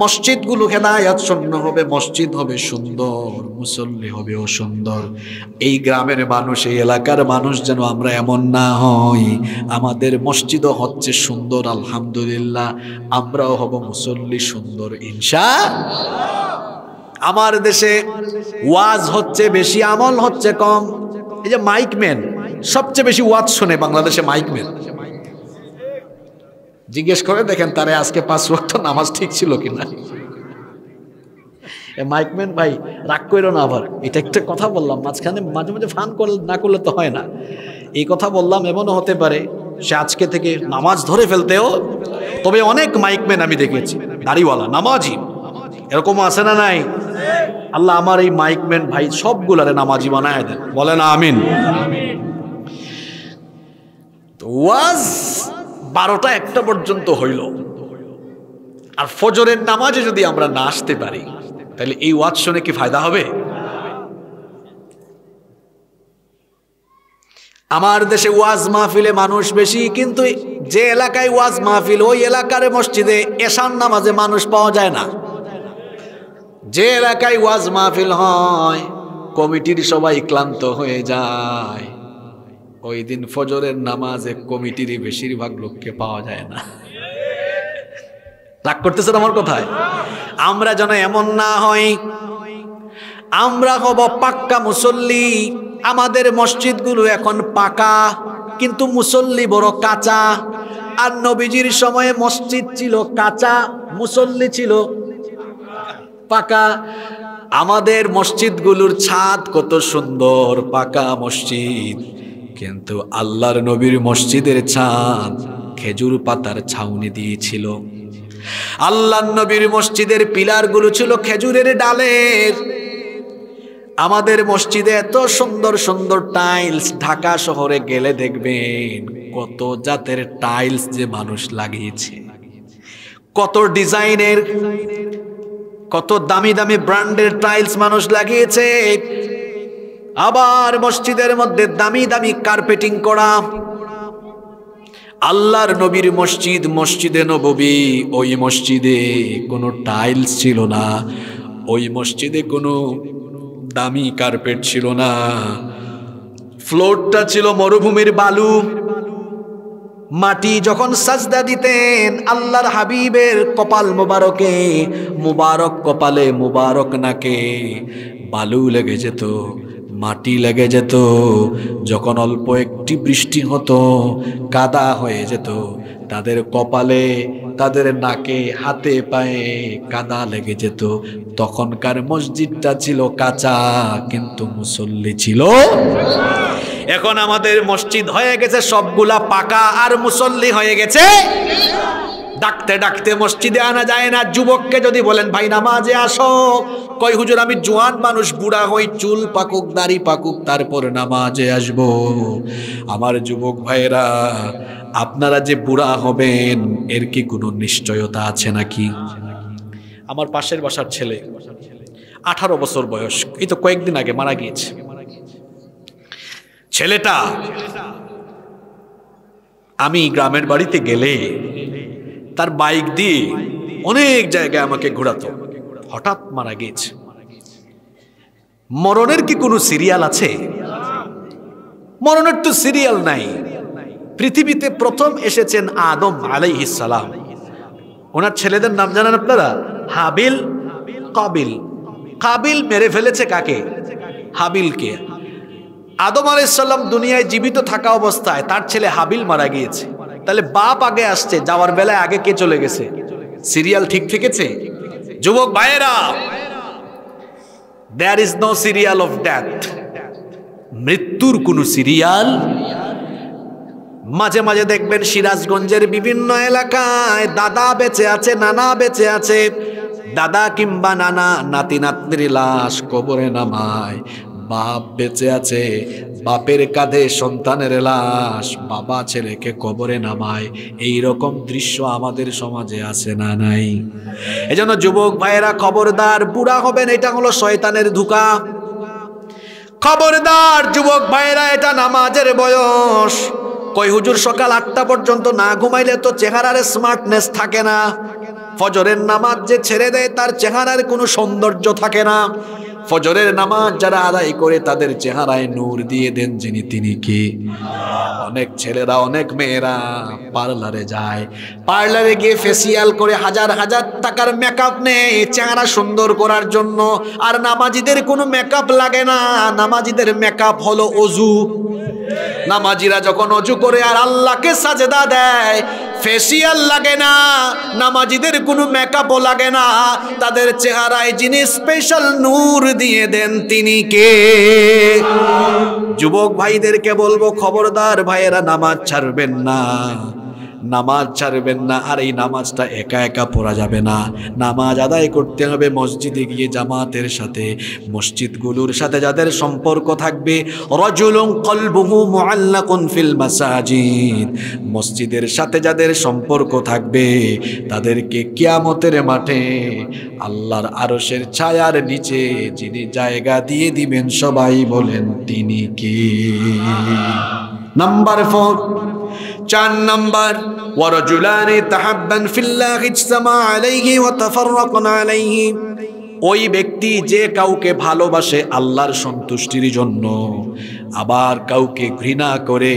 মসজিদগুলো হেদায়াত শূন্য হবে, মসজিদ হবে সুন্দর, মুসল্লি হবে অসুন্দর। এই গ্রামের মানুষ, এই এলাকার মানুষ যেন আমরা এমন না হই। আমাদের মসজিদও হচ্ছে সুন্দর, আলহামদুলিল্লাহ। আমরাও হব মুসল্লি সুন্দর, ইনশা আমার দেশে ওয়াজ হচ্ছে বেশি, আমল হচ্ছে কম। এই যে মাইকম্যান সবচেয়ে বেশি ওয়াজ শোনে বাংলাদেশে মাইকম্যান জিজ্ঞেস করে দেখেন তারে আজকে পাঁচ ওয়াক্ত নামাজ ঠিক ছিল কিনা। মাইকম্যান ভাই, রাগ করো না আবার। এটা একটা কথা বললাম, মাঝখানে মাঝে মাঝে ফান না করলে তো হয় না। এই কথা বললাম, এমনও হতে পারে সে আজকে থেকে নামাজ ধরে ফেলতেও, তবে অনেক মাইকম্যান আমি দেখেছি। দাড়িওয়ালা, নামাজি। এরকম আছে না নাই? আল্লাহ আমার এই মাইকম্যান ভাই, সবগুলারে নামাজি বানায় দেন। বলে না আমিন। ওয়াজ বারোটা একটা পর্যন্ত হইল। আর ফজরের নামাজে যদি আমরা না আসতে পারি, তাহলে এই ওয়াজ শুনে কি ফায়দা হবে? আমার দেশে ওয়াজ মাহফিলে মানুষ বেশি, কিন্তু যে এলাকায় ওয়াজ মাহফিল, ওই এলাকার মসজিদে এশান নামাজে মানুষ পাওয়া যায় না। যে এলাকায় ওয়াজ মাহফিল হয়, কমিটির সবাই ক্লান্ত হয়ে যায়। ওই দিন ফজরের নামাজে কমিটির বেশিরভাগ লোককে পাওয়া যায় না। রাগ করতেছেন আমার কথায়? আমরা যেন এমন না হই। আমরা হব পাক্কা মুসল্লি। আমাদের মসজিদগুলো এখন পাকা, কিন্তু মুসল্লি বড় কাঁচা। আর নবীজির সময়ে মসজিদ ছিল কাঁচা, মুসল্লি ছিল পাকা। আমাদের মসজিদগুলোর ছাদ কত সুন্দর, পাকা মসজিদ। কিন্তু আল্লাহর নবীর মসজিদের ছাদ খেজুর পাতার ছাউনি দিয়েছিল। আল্লাহ নবীর মসজিদের পিলারগুলো ছিল খেজুরের ডালের। আমাদের মসজিদে এত সুন্দর সুন্দর টাইলস ঢাকা শহরে গেলে দেখবেন কত জাতের টাইলস যে মানুষ লাগিয়েছে। কত ডিজাইনের, কত দামি দামি ব্র্যান্ডের টাইলস মানুষ লাগিয়েছে। আবার মসজিদের মধ্যে দামি দামি কার্পেটিং করা। আল্লাহর নবীর মসজিদ, মসজিদে নববী, ওই মসজিদে কোনো টাইলস ছিল না, ওই মসজিদে কোনো দামি কার্পেট ছিল না। ফ্লোরটা ছিল মরুভূমির বালু। মাটি যখন সাজদা দিতেন, আল্লাহর হাবিবের কপাল মুবারকে, মুবারক কপালে মুবারক নাকে বালু লেগে যেত। মাটি লেগে যেত, যখন অল্প একটি বৃষ্টি হতো, কাদা হয়ে যেত। তাদের কপালে, তাদের নাকে, হাতে, পায়ে কাদা লেগে যেত। তখনকার মসজিদটা ছিল কাঁচা, কিন্তু মুসল্লি ছিল এখন আমাদের মসজিদ হয়ে গেছে, সবগুলা পাকা আর মুসল্লি হয়ে গেছে। ডাকতে ডাকতে মসজিদে আনা যায় না। যুবককে যদি বলেন, ভাই, নামাজে আসো। কই হুজুর, আমি জোয়ান মানুষ, বুড়া হই, চুল পাকুক, দাড়ি পাকুক, তারপর নামাজে আসব। আমার যুবক ভাইরা আপনারা যে বুড়া হবেন, এর কি কোনো নিশ্চয়তা আছে নাকি? আমার পাশের বাসার ছেলে, আঠারো বছর বয়স, এই তো কয়েকদিন আগে মারা গিয়েছে। ছেলেটা, আমি গ্রামের বাড়িতে গেলে তার বাইক দিয়ে অনেক জায়গায় আমাকে ঘোরাতো। হঠাৎ মারা গিয়েছে। মরণের কি কোনো সিরিয়াল আছে? মরণের তো সিরিয়াল নাই। পৃথিবীতে প্রথম এসেছেন আদম আলাইহিসালাম ওনার ছেলেদের নাম জানেন আপনারা? হাবিল কাবিল। কাবিল মেরে ফেলেছে কাকে? হাবিলকে। আদম আলাইসাল্লাম দুনিয়ায় জীবিত থাকা অবস্থায় তার ছেলে হাবিল মারা গিয়েছে। তাহলে বাপ আগে আসছে, যাওয়ার বেলায় আগে কে চলে গেছে? সিরিয়াল ঠিক থেকেছে? যুবক ভাইয়েরা there is no serial of death মৃত্যুর কোন সিরিয়াল? মাঝে মাঝে দেখবেন সিরাজগঞ্জের বিভিন্ন এলাকায় দাদা বেঁচে আছে, নানা বেঁচে আছে। দাদা কিংবা নানা নাতি নাতনির লাশ কবরে নামায়। বাপ বেঁচে আছে বাপের কাঁধে সন্তানের লাশ, বাবা ছেলেকে কবরে নামায়। এই রকম দৃশ্য আমাদের সমাজে আছে না নাই? এজন্য যুবক ভাইয়েরা, খবরদার, বুড়া হবেন, এটা হলো শয়তানের ধোকা। খবরদার যুবক ভাইয়েরা, এটা নামাজের বয়স। কই হুজুর, সকাল আটটা পর্যন্ত না ঘুমাইলে তো চেহারার স্মার্টনেস থাকে না। ফজরের নামাজ যে ছেড়ে দেয়, তার চেহারার কোনো সৌন্দর্য থাকে না। ফজরের নামাজ যারা আদায় করে তাদের চেহারায় নূর দিয়ে দেন যিনি তিনি কি? অনেক ছেলেরা, অনেক মেয়েরা পার্লারে যায়। পার্লারে গিয়ে ফেসিয়াল করে হাজার হাজার টাকার মেকআপ নেয়, চেহারা সুন্দর করার জন্য। আর নামাজিদের কোনো মেকআপ লাগে না। নামাজিদের মেকআপ হলো অজু। নামাজিরা যখন অজু করে আর আল্লাহকে সাজেদা দেয় ফেসিয়াল লাগে না, নামাজিদের কোনো মেকআপও লাগে না। তাদের চেহারায় যিনি স্পেশাল নূর দিয়ে দেন তিনি কে? যুবক ভাইদেরকে বলব, খবরদার ভাইয়েরা নামাজ ছাড়বেন না। নামাজ ছাড়বেন না, আর এই নামাজটা একা একা পড়া যাবে না। নামাজ আদায় করতে হবে মসজিদে গিয়ে জামাতের সাথে। মসজিদগুলোর সাথে যাদের সম্পর্ক থাকবে রজুলুম কলবুহু মুআল্লাকুন ফিল মাসাজিদ। মসজিদের সাথে যাদের সম্পর্ক থাকবে, তাদেরকে কিয়ামতের মাঠে আল্লাহর আরসের ছায়ার নিচে যিনি জায়গা দিয়ে দিবেন, সবাই বলেন, তিনি কি? Number four. চার নাম্বার, ওয়ারজুলানি তাহাব্বান ফিল্লাহ ইজতামা আলাইহি ওয়া তাফাররাকনা আলাইহি। ওই ব্যক্তি যে কাউকে ভালোবাসে আল্লাহর সন্তুষ্টির জন্য, আবার কাউকে ঘৃণা করে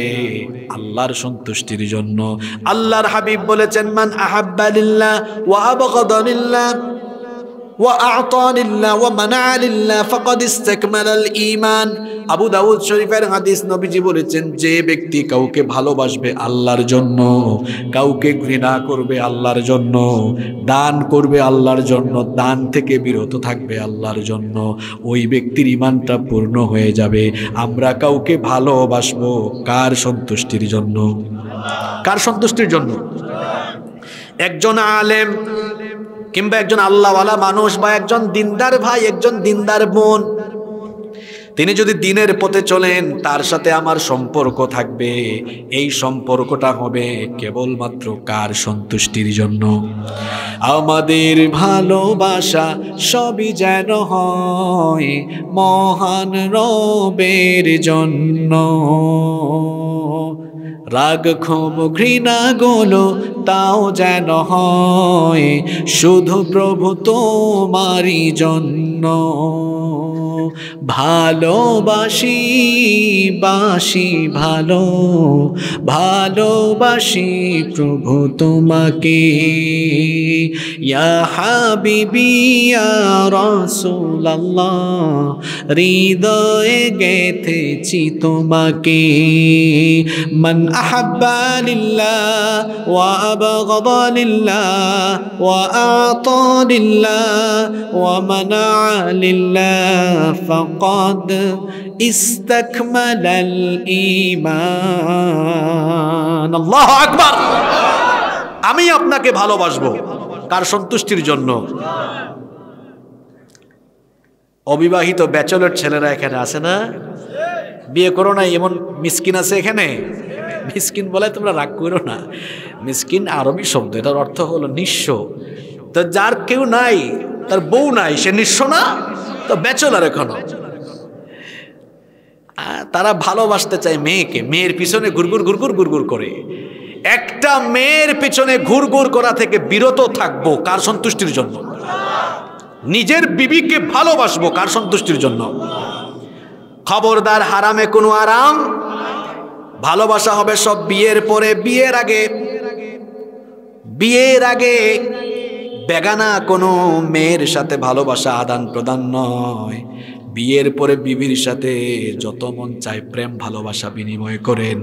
আল্লাহর সন্তুষ্টির জন্য। আল্লাহর হাবিব বলেছেন, মান আহাব্বালিল্লাহ ওয়া আবগাদানিল্লাহ وأعطى لله ومنع لله فقد استكمل الإيمان আবু দাউদ শরীফের হাদিস নবীজি বলেছেন যে ব্যক্তি কাউকে ভালোবাসবে আল্লাহর জন্য কাউকে ঘৃণা করবে আল্লাহর জন্য দান করবে আল্লাহর জন্য দান থেকে বিরত থাকবে আল্লাহর জন্য ওই ব্যক্তির ইমানটা পূর্ণ হয়ে যাবে আমরা কাউকে ভালোবাসবো কার সন্তুষ্টির জন্য কার সন্তুষ্টির জন্য একজন আলেম কিংবা একজন আল্লাহওয়ালা মানুষ বা একজন দিনদার ভাই, একজন দিনদার বোন, তিনি যদি দিনের পথে চলেন, তার সাথে আমার সম্পর্ক থাকবে। এই সম্পর্কটা হবে কেবলমাত্র কার সন্তুষ্টির জন্য? আমাদের ভালোবাসা সবই যেন হয় মহান রবের জন্য। রাগ ক্ষোভ ঘৃণা গোলো তাও যেন হয় শুধু প্রভু তোমারই জন্য। ভালোবাসি, বাসি ভালো, ভালোবাসি প্রভু তোমাকে। ইয়া হাবিবি, ইয়া রাসূলুল্লাহ, হৃদয়ে গেথেছি তোমাকে। মন আহাব্বা লিল্লাহ, ওয়া আবগাদা লিল্লাহ, ওয়া আতা লিল্লাহ, ওয়া فقد استكمل الإيمان الله أكبر আমি আপনাকে ভালোবাসবো কার সন্তুষ্টির জন্য অবিবাহিত ব্যাচেলর ছেলেরা এখানে আছে না বিয়ে করো না এমন মিসকিন আছে এখানে মিসকিন বলে তোমরা রাগ করো না মিসকিন আরবি শব্দ এটার অর্থ হলো নিঃস্ব তো যার কেউ নাই তার বউ নাই সে নিঃস্ব না তো ব্যাচেলার এখনও। তারা ভালোবাসতে চায় মেয়েকে। মেয়ের পিছনে ঘুরঘুর ঘুরঘুর ঘুরঘুর করে। একটা মেয়ের পিছনে ঘুরঘুর করা থেকে বিরত থাকব কার সন্তুষ্টির জন্য? নিজের বিবিকে ভালোবাসবো কার সন্তুষ্টির জন্য? খবরদার হারামে কোনো আরাম। ভালোবাসা হবে সব বিয়ের পরে। বিয়ের আগে বিয়ের আগে বেগানা কোনো মেয়ের সাথে ভালোবাসা আদান প্রদান নয়। বিয়ের পরে বিবির সাথে যত মন চায় প্রেম, ভালোবাসা বিনিময় করেন।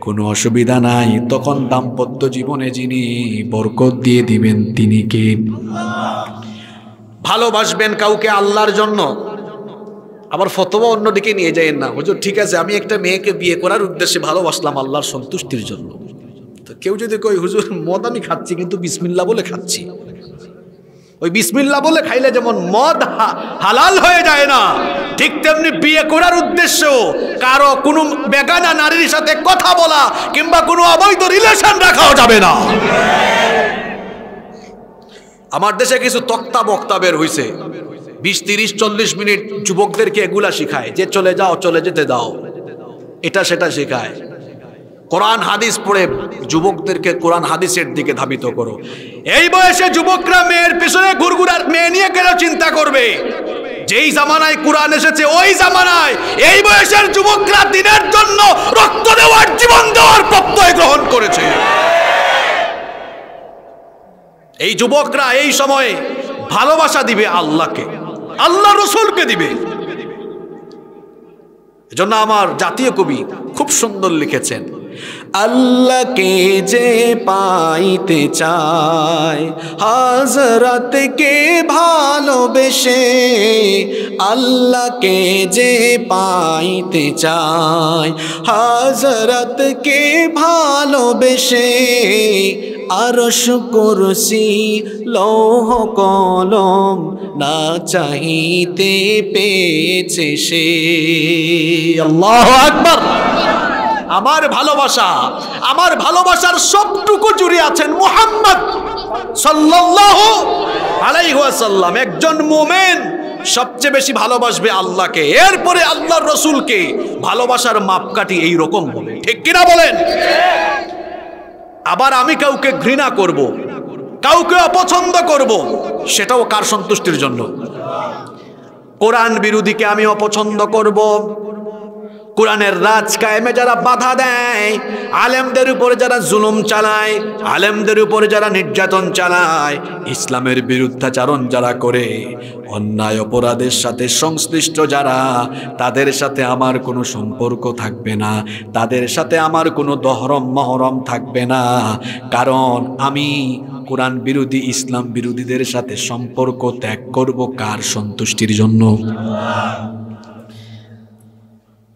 কোনো অসুবিধা নাই, তখন দাম্পত্য জীবনে যিনি বরকত দিয়ে দিবেন তিনি কে? ভালোবাসবেন কাউকে আল্লাহর জন্য। আবার ফতোয়া অন্যদিকে নিয়ে যাইয়েন না। হুজুর, ঠিক আছে, আমি একটা মেয়েকে বিয়ে করার উদ্দেশ্যে ভালোবাসলাম আল্লাহর সন্তুষ্টির জন্য। তো কেউ যদি কই হুজুর, মদ আমি খাচ্ছি, কিন্তু বিসমিল্লা বলে খাচ্ছি। ওই বিসমিল্লা বলে খাইলে যেমন মদ হালাল হয়ে যায় না, ঠিক তেমনি বিয়ে করার উদ্দেশ্য। কারও কোনো বেগানা নারীর সাথে কথা বলা কিংবা কোনো অবৈধ রিলেশন রাখাও যাবে না। আমার দেশে কিছু তক্তা বক্তা বের হইছে। বিশ, তিরিশ, চল্লিশ মিনিট যুবকদেরকে এগুলা শিখায়, যে চলে যাও, চলে যেতে দাও। এটা, সেটা শেখায়। কোরআন হাদিস পড়ে যুবকদেরকে কোরআন হাদিসের দিকে ধাবিত করো। এই বয়সে যুবকরা মেয়ের পিছনে ঘুরঘুরার মেয়ে নিয়ে কেন চিন্তা করবে? যেই জামানায় কোরআন এসেছে, ওই জামানায় এই বয়সের যুবকরা দিনের জন্য রক্ত দেওয়ার, জীবন দেওয়ার প্রত্যয় গ্রহণ করেছে। এই যুবকরা এই সময়ে ভালোবাসা দিবে আল্লাহকে, আল্লাহ রসুলকে দিবে। এজন্য আমার জাতীয় কবি খুব সুন্দর লিখেছেন আল্লাহকে যে পাইতে চায়, হাজরতকে ভালোবেসে আল্লাহকে যে পাইতে চায়, হাজরতকে ভালোবেসে আরশ কুরসি, লৌহ কলম না চাহিতে পেয়েছে সে। আল্লাহ আকবর। আমার ভালোবাসা, আমার ভালোবাসার সবটুকু জুড়ে আছেন মুহাম্মদ সাল্লাল্লাহু আলাইহি ওয়াসাল্লাম। একজন মুমিন সবচেয়ে বেশি ভালোবাসবে আল্লাহকে, এরপরে আল্লাহর রসুলকে। ভালোবাসার মাপকাঠি এই রকম হবে ঠিক কিনা বলেন? আবার আমি কাউকে ঘৃণা করব, কাউকে অপছন্দ করব, সেটাও কার সন্তুষ্টির জন্য? কোরআন বিরোধীকে আমি অপছন্দ করব কোরআনের রাজ কায়েমে যারা বাধা দেয়, আলেমদের উপরে যারা জুলুম চালায়, আলেমদের উপরে যারা নির্যাতন চালায়, ইসলামের বিরুদ্ধাচারণ যারা করে, অন্যায় অপরাধের সাথে সংশ্লিষ্ট যারা, তাদের সাথে আমার কোনো সম্পর্ক থাকবে না, তাদের সাথে আমার কোনো দহরম মহরম থাকবে না, কারণ আমি কোরআন বিরোধী, ইসলাম বিরোধীদের সাথে সম্পর্ক ত্যাগ করব কার সন্তুষ্টির জন্য?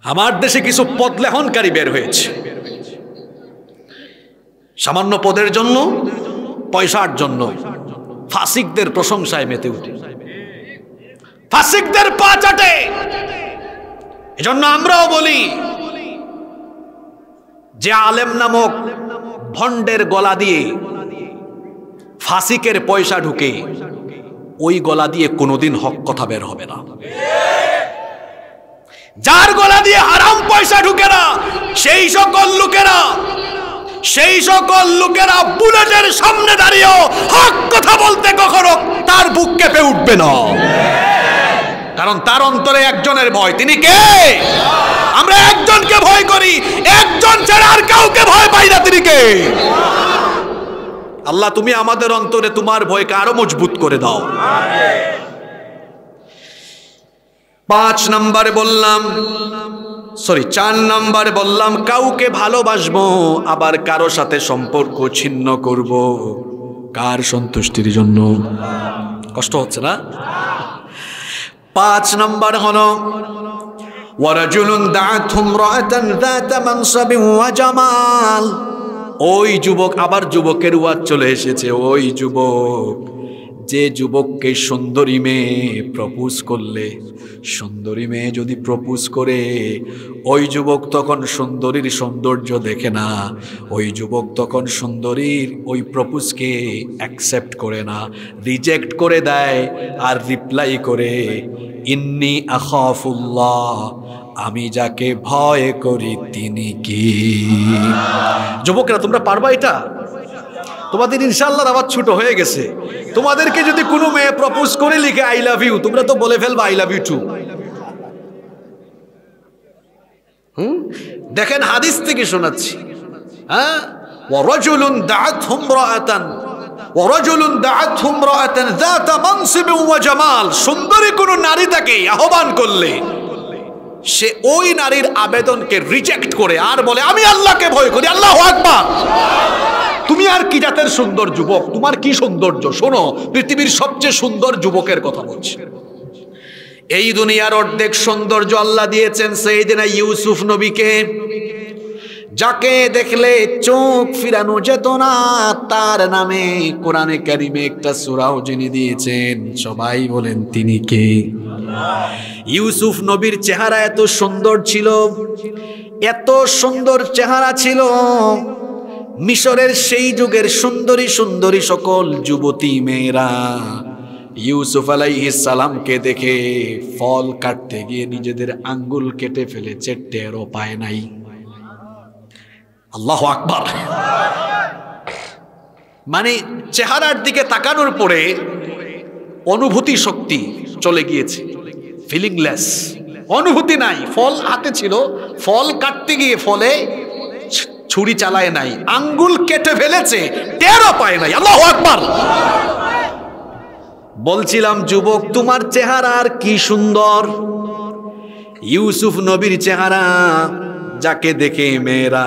আমার দেশে কিছু পদ পদলেহনকারী বের হয়েছে। সামান্য পদের জন্য, পয়সার জন্য, ফাসিকদের প্রশংসায় মেতে উঠে। ফাসিকদের পা চাটে। এজন্য আমরাও বলি, যে আলেম নামক ভণ্ডের গলা দিয়ে ফাসিকের পয়সা ঢুকে, ওই গলা দিয়ে কোনোদিন হক কথা বের হবে না। যার গলা দিয়ে হারাম পয়সা ঢুকে না, সেই সকল লোকেরা, সেই সকল লোকেরা বুলেটের সামনে দাঁড়িয়েও হক কথা বলতে কখনো তার বুক কেঁপে উঠবে না। কারণ তার অন্তরে একজনের ভয়, তিনি কে? আমরা একজনকে ভয় করি, একজন ছাড়া আর কাউকে ভয় পাই না, তিনি কে? আল্লাহ, তুমি আমাদের অন্তরে তোমার ভয়কে আরও মজবুত করে দাও। পাঁচ নাম্বারে বললাম সরি চার নাম্বারে বললাম, কাউকে ভালোবাসবো, আবার কারও সাথে সম্পর্ক ছিন্ন করব। কার সন্তুষ্টির জন্য? কষ্ট হচ্ছে না? পাঁচ নাম্বার হলো ওই যুবক, আবার যুবকের ওয়াজ চলে এসেছে, ওই যুবক। যে যুবককে সুন্দরী মেয়ে প্রপোজ করলে, সুন্দরী মেয়ে যদি প্রপোজ করে, ওই যুবক তখন সুন্দরীর সৌন্দর্য দেখে না, ওই যুবক তখন সুন্দরীর ওই প্রপোজকে অ্যাকসেপ্ট করে না রিজেক্ট করে দেয় আর রিপ্লাই করে, ইন্নি আখাফুল্লাহ, আমি যাকে ভয় করি তিনি কি? যুবকরা, তোমরা পারবা এটা? তোমাদের ইনশাল্লাহ আবার ছোট হয়ে গেছে। তোমাদেরকে যদি কোনো মেয়ে প্রপোজ করে লিখে আই লাভ ইউ তোমরা তো বলে ফেলবা আই লাভ ইউ টু হুম? দেখেন হাদিস থেকে শোনাচ্ছি। হ্যাঁ? দাআতহুম রাআতান ওয়ারাজুলুন দাআতহুম রাআতান যাতা মানসিব ওয়া জামাল। সুন্দরী কোন নারী তাকে আহ্বান করলে, সে ওই নারীর আবেদনকে রিজেক্ট করে আর বলে, আমি আল্লাহকে ভয় করি, আল্লাহু আকবার। তুমি আর কি জাতের সুন্দর যুবক? তোমার কি সৌন্দর্য? শোনো, পৃথিবীর সবচেয়ে সুন্দর যুবকের কথা বলছি। এই দুনিয়ার অর্ধেক সৌন্দর্য আল্লাহ দিয়েছেন সেই সেইদিনা ইউসুফ নবীকে। যাকে দেখলে চোখ ফিরানো যেত না, তার নামে কোরআনে কারিমে একটা সুরাও যিনি দিয়েছেন। সবাই বলেন, তিনি কে? ইউসুফ নবীর চেহারা এত সুন্দর ছিল, এত সুন্দর চেহারা ছিল মিশরের সেই যুগের সুন্দরী সুন্দরী সকল যুবতী মেয়েরা ইউসুফ সালামকে দেখে ফল কাটতে গিয়ে নিজেদের আঙ্গুল কেটে ফেলেছে, টেরও পায় নাই। আল্লাহ আকবার। মানে চেহারার দিকে তাকানোর পরে অনুভূতি শক্তি চলে গিয়েছে ফিলিংলেস অনুভূতি নাই, ফল হাতে ছিল, ফল কাটতে গিয়ে ফলে ছুরি চালায় নাই, আঙ্গুল কেটে ফেলেছে, টেরও পায় নাই। আল্লাহ আকবার। বলছিলাম, যুবক, তোমার চেহারা আর কি সুন্দর? ইউসুফ নবীর চেহারা, যাকে দেখে মেয়েরা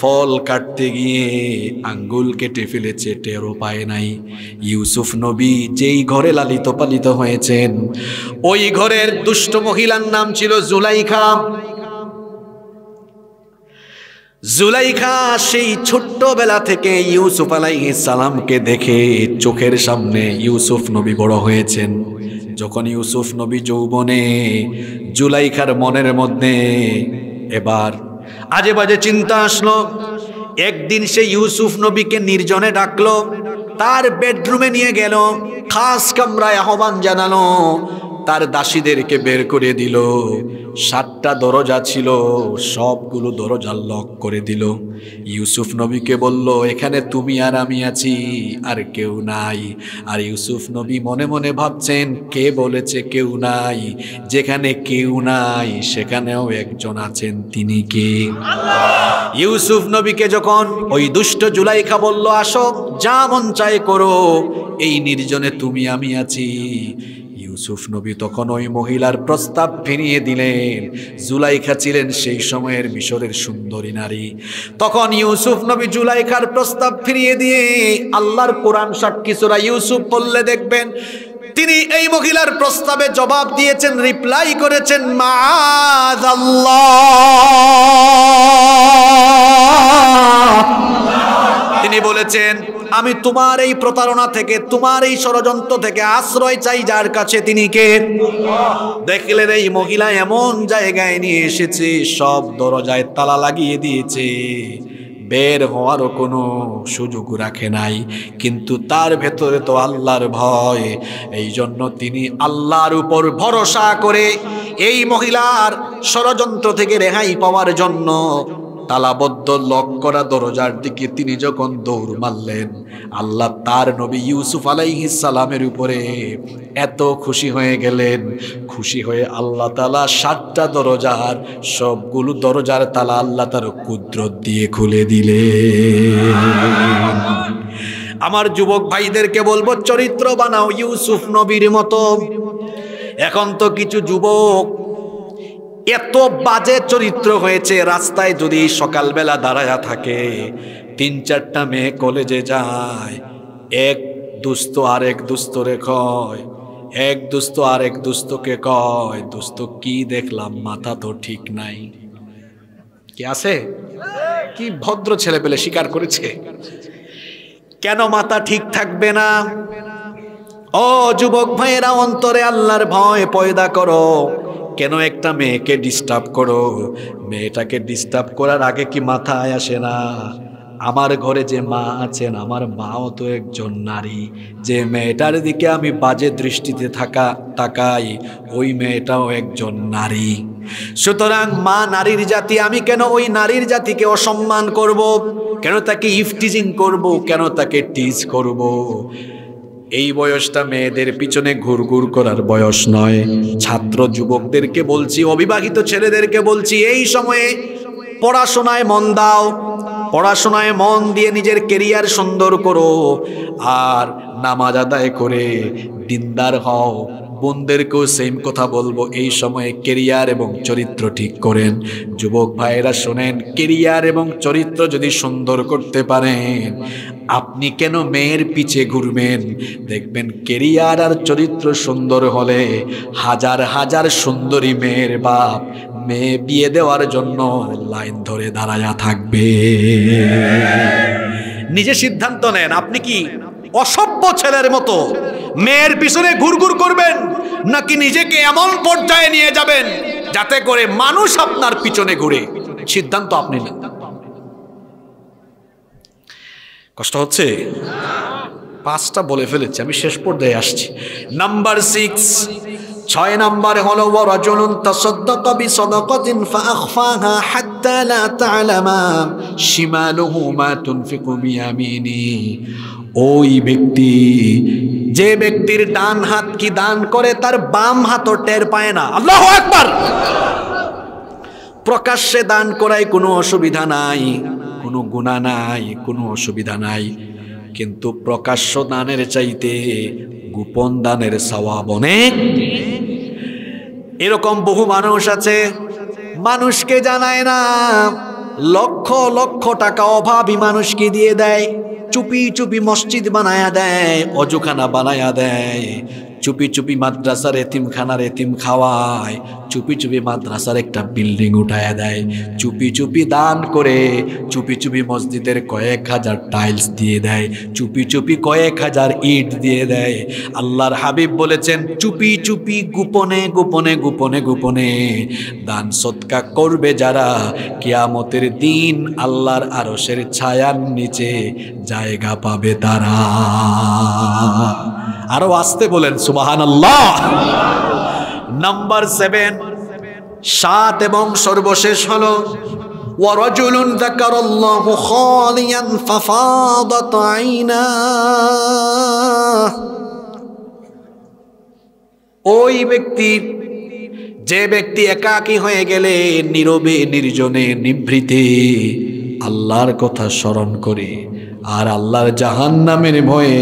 ফল কাটতে গিয়ে আঙ্গুল কেটে ফেলেছে, টেরও পায় নাই। ইউসুফ নবী যেই ঘরে লালিত পালিত হয়েছেন, ওই ঘরের দুষ্ট মহিলার নাম ছিল জুলাইখা। জুলাইখা সেই ছোট্টবেলা থেকে ইউসুফ সালামকে দেখে চোখের সামনে ইউসুফ নবী বড় হয়েছেন। যখন ইউসুফ নবী যৌবনে জুলাইখার মনের মধ্যে এবার আজে বাজে চিন্তা আসলো। একদিন সে ইউসুফ নবীকে নির্জনে ডাকলো, তার বেডরুমে নিয়ে গেল, খাস কামরায় আহ্বান জানালো তার দাসীদেরকে বের করে দিল। সাতটা দরজা ছিল, সবগুলো দরজা লক করে দিল। ইউসুফ নবীকে বলল, এখানে তুমি আর আমি আছি, আর কেউ নাই। আর ইউসুফ নবী মনে মনে ভাবছেন, কে বলেছে কেউ নাই? যেখানে কেউ নাই, সেখানেও একজন আছেন তিনি কে? ইউসুফ নবীকে যখন ওই দুষ্ট জুলাইখা বলল, আসো, যা মন চায় করো, এই নির্জনে তুমি আমি আছি। ইউসুফ নবী তখন ওই মহিলার প্রস্তাব ফিরিয়ে দিলেন। জুলাইখা ছিলেন সেই সময়ের মিশরের সুন্দরী নারী। তখন ইউসুফ নবী জুলাইখার প্রস্তাব ফিরিয়ে দিয়ে আল্লাহর কোরআন সাক্ষী সুরা ইউসুফ বললে দেখবেন, তিনি এই মহিলার প্রস্তাবে জবাব দিয়েছেন রিপ্লাই করেছেন তিনি বলেছেন আমি তোমার এই প্রতারণা থেকে, তোমার এই ষড়যন্ত্র থেকে আশ্রয় চাই যার কাছে তিনি কে? দেখলেন এই মহিলা এমন জায়গায় নিয়ে এসেছে, সব দরজায় তালা লাগিয়ে দিয়েছে। বের হওয়ারও কোনো সুযোগ রাখে নাই, কিন্তু তার ভেতরে তো আল্লাহর ভয়। এই জন্য তিনি আল্লাহর উপর ভরসা করে এই মহিলার ষড়যন্ত্র থেকে রেহাই পাওয়ার জন্য তালাবদ্ধ লক করা দরজার দিকে তিনি যখন দৌড় মারলেন, আল্লাহ তার নবী ইউসুফ সালামের উপরে এত খুশি হয়ে গেলেন। খুশি হয়ে আল্লাহ তালা সাতটা দরজার সবগুলো দরজার তালা আল্লাহ তার কুদরত দিয়ে খুলে দিলে আমার যুবক ভাইদেরকে বলব, চরিত্র বানাও ইউসুফ নবীর মতো। এখন তো কিছু যুবক এত বাজে চরিত্র হয়েছে, রাস্তায় যদি সকালবেলা দাঁড়ায়া থাকে, তিন চারটা মেয়ে কলেজে যায়, এক দুস্থ আরেক দুস্থরে কয়, এক দুস্থ আরেক দুস্থকে কয়, দুস্থ কি দেখলাম, মাথা তো ঠিক নাই। কি আছে? কি ভদ্র ছেলে পেলে স্বীকার করেছে? কেন মাথা ঠিক থাকবে না? ও যুবক ভাইয়েরা, অন্তরে আল্লাহর ভয় পয়দা করো। কেন একটা মেয়েকে ডিস্টার্ব করো? মেয়েটাকে ডিস্টার্ব করার আগে কি মাথায় আসে না? আমার ঘরে যে মা আছেন, আমার মাও তো একজন নারী। যে মেয়েটার দিকে আমি বাজে দৃষ্টিতে থাকা, তাকাই, ওই মেয়েটাও একজন নারী। সুতরাং মা নারীর জাতি, আমি কেন ওই নারীর জাতিকে অসম্মান করব? কেন তাকে ইফটিজিং করব? কেন তাকে টিজ করব? এই বয়সটা মেয়েদের পিছনে ঘুরঘুর করার বয়স নয়। ছাত্র যুবকদেরকে বলছি, অবিবাহিত ছেলেদেরকে বলছি, এই সময়ে পড়াশোনায় মন দাও, পড়াশোনায় মন দিয়ে নিজের কেরিয়ার সুন্দর করো, আর নামাজ আদায় করে দিনদার হও। বোনদেরকেও সেম কথা বলব। এই সময়ে কেরিয়ার এবং চরিত্র ঠিক করেন। যুবক ভাইয়েরা শোনেন কেরিয়ার এবং চরিত্র যদি সুন্দর করতে পারেন, আপনি কেন মেয়ের পিছে ঘুরবেন? দেখবেন কেরিয়ার আর চরিত্র সুন্দর হলে হাজার হাজার সুন্দরী মেয়ের বাপ মেয়ে বিয়ে দেওয়ার জন্য লাইন ধরে দাঁড়ায়া থাকবে। নিজে সিদ্ধান্ত নেন, আপনি কি অসভ্য ছেলের মতো। মেয়ের পিছনে ঘুরঘুর করবেন, নাকি নিজেকে এমন পর্যায়ে নিয়ে যাবেন যাতে করে মানুষ আপনার পিছনে ঘুরে? সিদ্ধান্ত আপনি নেন। কষ্ট হচ্ছে? পাঁচটা বলে ফেলেছি, আমি শেষ পর্যায়ে আসছি। নাম্বার সিক্স, ছয় নাম্বার হলো, ওয়ারাজুলুন তাসাদ্দাকা বিসাদাকাতিন ফাআখফাহা হাত্তা মা তুনফিকু বিয়ামিনি। ওই ব্যক্তি যে ব্যক্তির ডান হাত কি দান করে, তার বাম হাতও টের পায় না। আল্লাহু আকবার! প্রকাশ্যে দান করায় কোনো অসুবিধা নাই, কোনো গুণা নাই, কোনো অসুবিধা নাই। কিন্তু প্রকাশ্য দানের চাইতে গোপন দানের সওয়াব অনেক। এরকম বহু মানুষ আছে, মানুষকে জানায় না। লক্ষ লক্ষ টাকা অভাবী মানুষকে দিয়ে দেয়। চুপি চুপি মসজিদ বানায়া দেয়, অজুখানা বানায়া দেয়। চুপি চুপি মাদ্রাসার এতিমখানার এতিম খাওয়ায় চুপি চুপি মাদ্রাসার একটা বিল্ডিং উঠায় দেয়। চুপি চুপি দান করে, চুপি চুপি মসজিদের কয়েক হাজার টাইলস দিয়ে দেয়। চুপি চুপি কয়েক হাজার ইট দিয়ে দেয়। আল্লাহর হাবিব বলেছেন, চুপি চুপি গোপনে গোপনে গোপনে গোপনে দান সৎকা করবে যারা। কিয়ামতের দিন আল্লাহর আরশের ছায়ার নিচে জায়গা পাবে তারা। আরও আসতে বলেন সুবাহান আল্লাহ নাম্বার সেভেন সাত এবং সর্বশেষ হলো ورجل ذكر الله خاليا ففاضت عيناه ওই ব্যক্তি যে ব্যক্তি একাকী হয়ে গেলে নীরবে নির্জনে নিভৃতে আল্লাহর কথা স্মরণ করে আর আল্লাহর জাহান নামের ভয়ে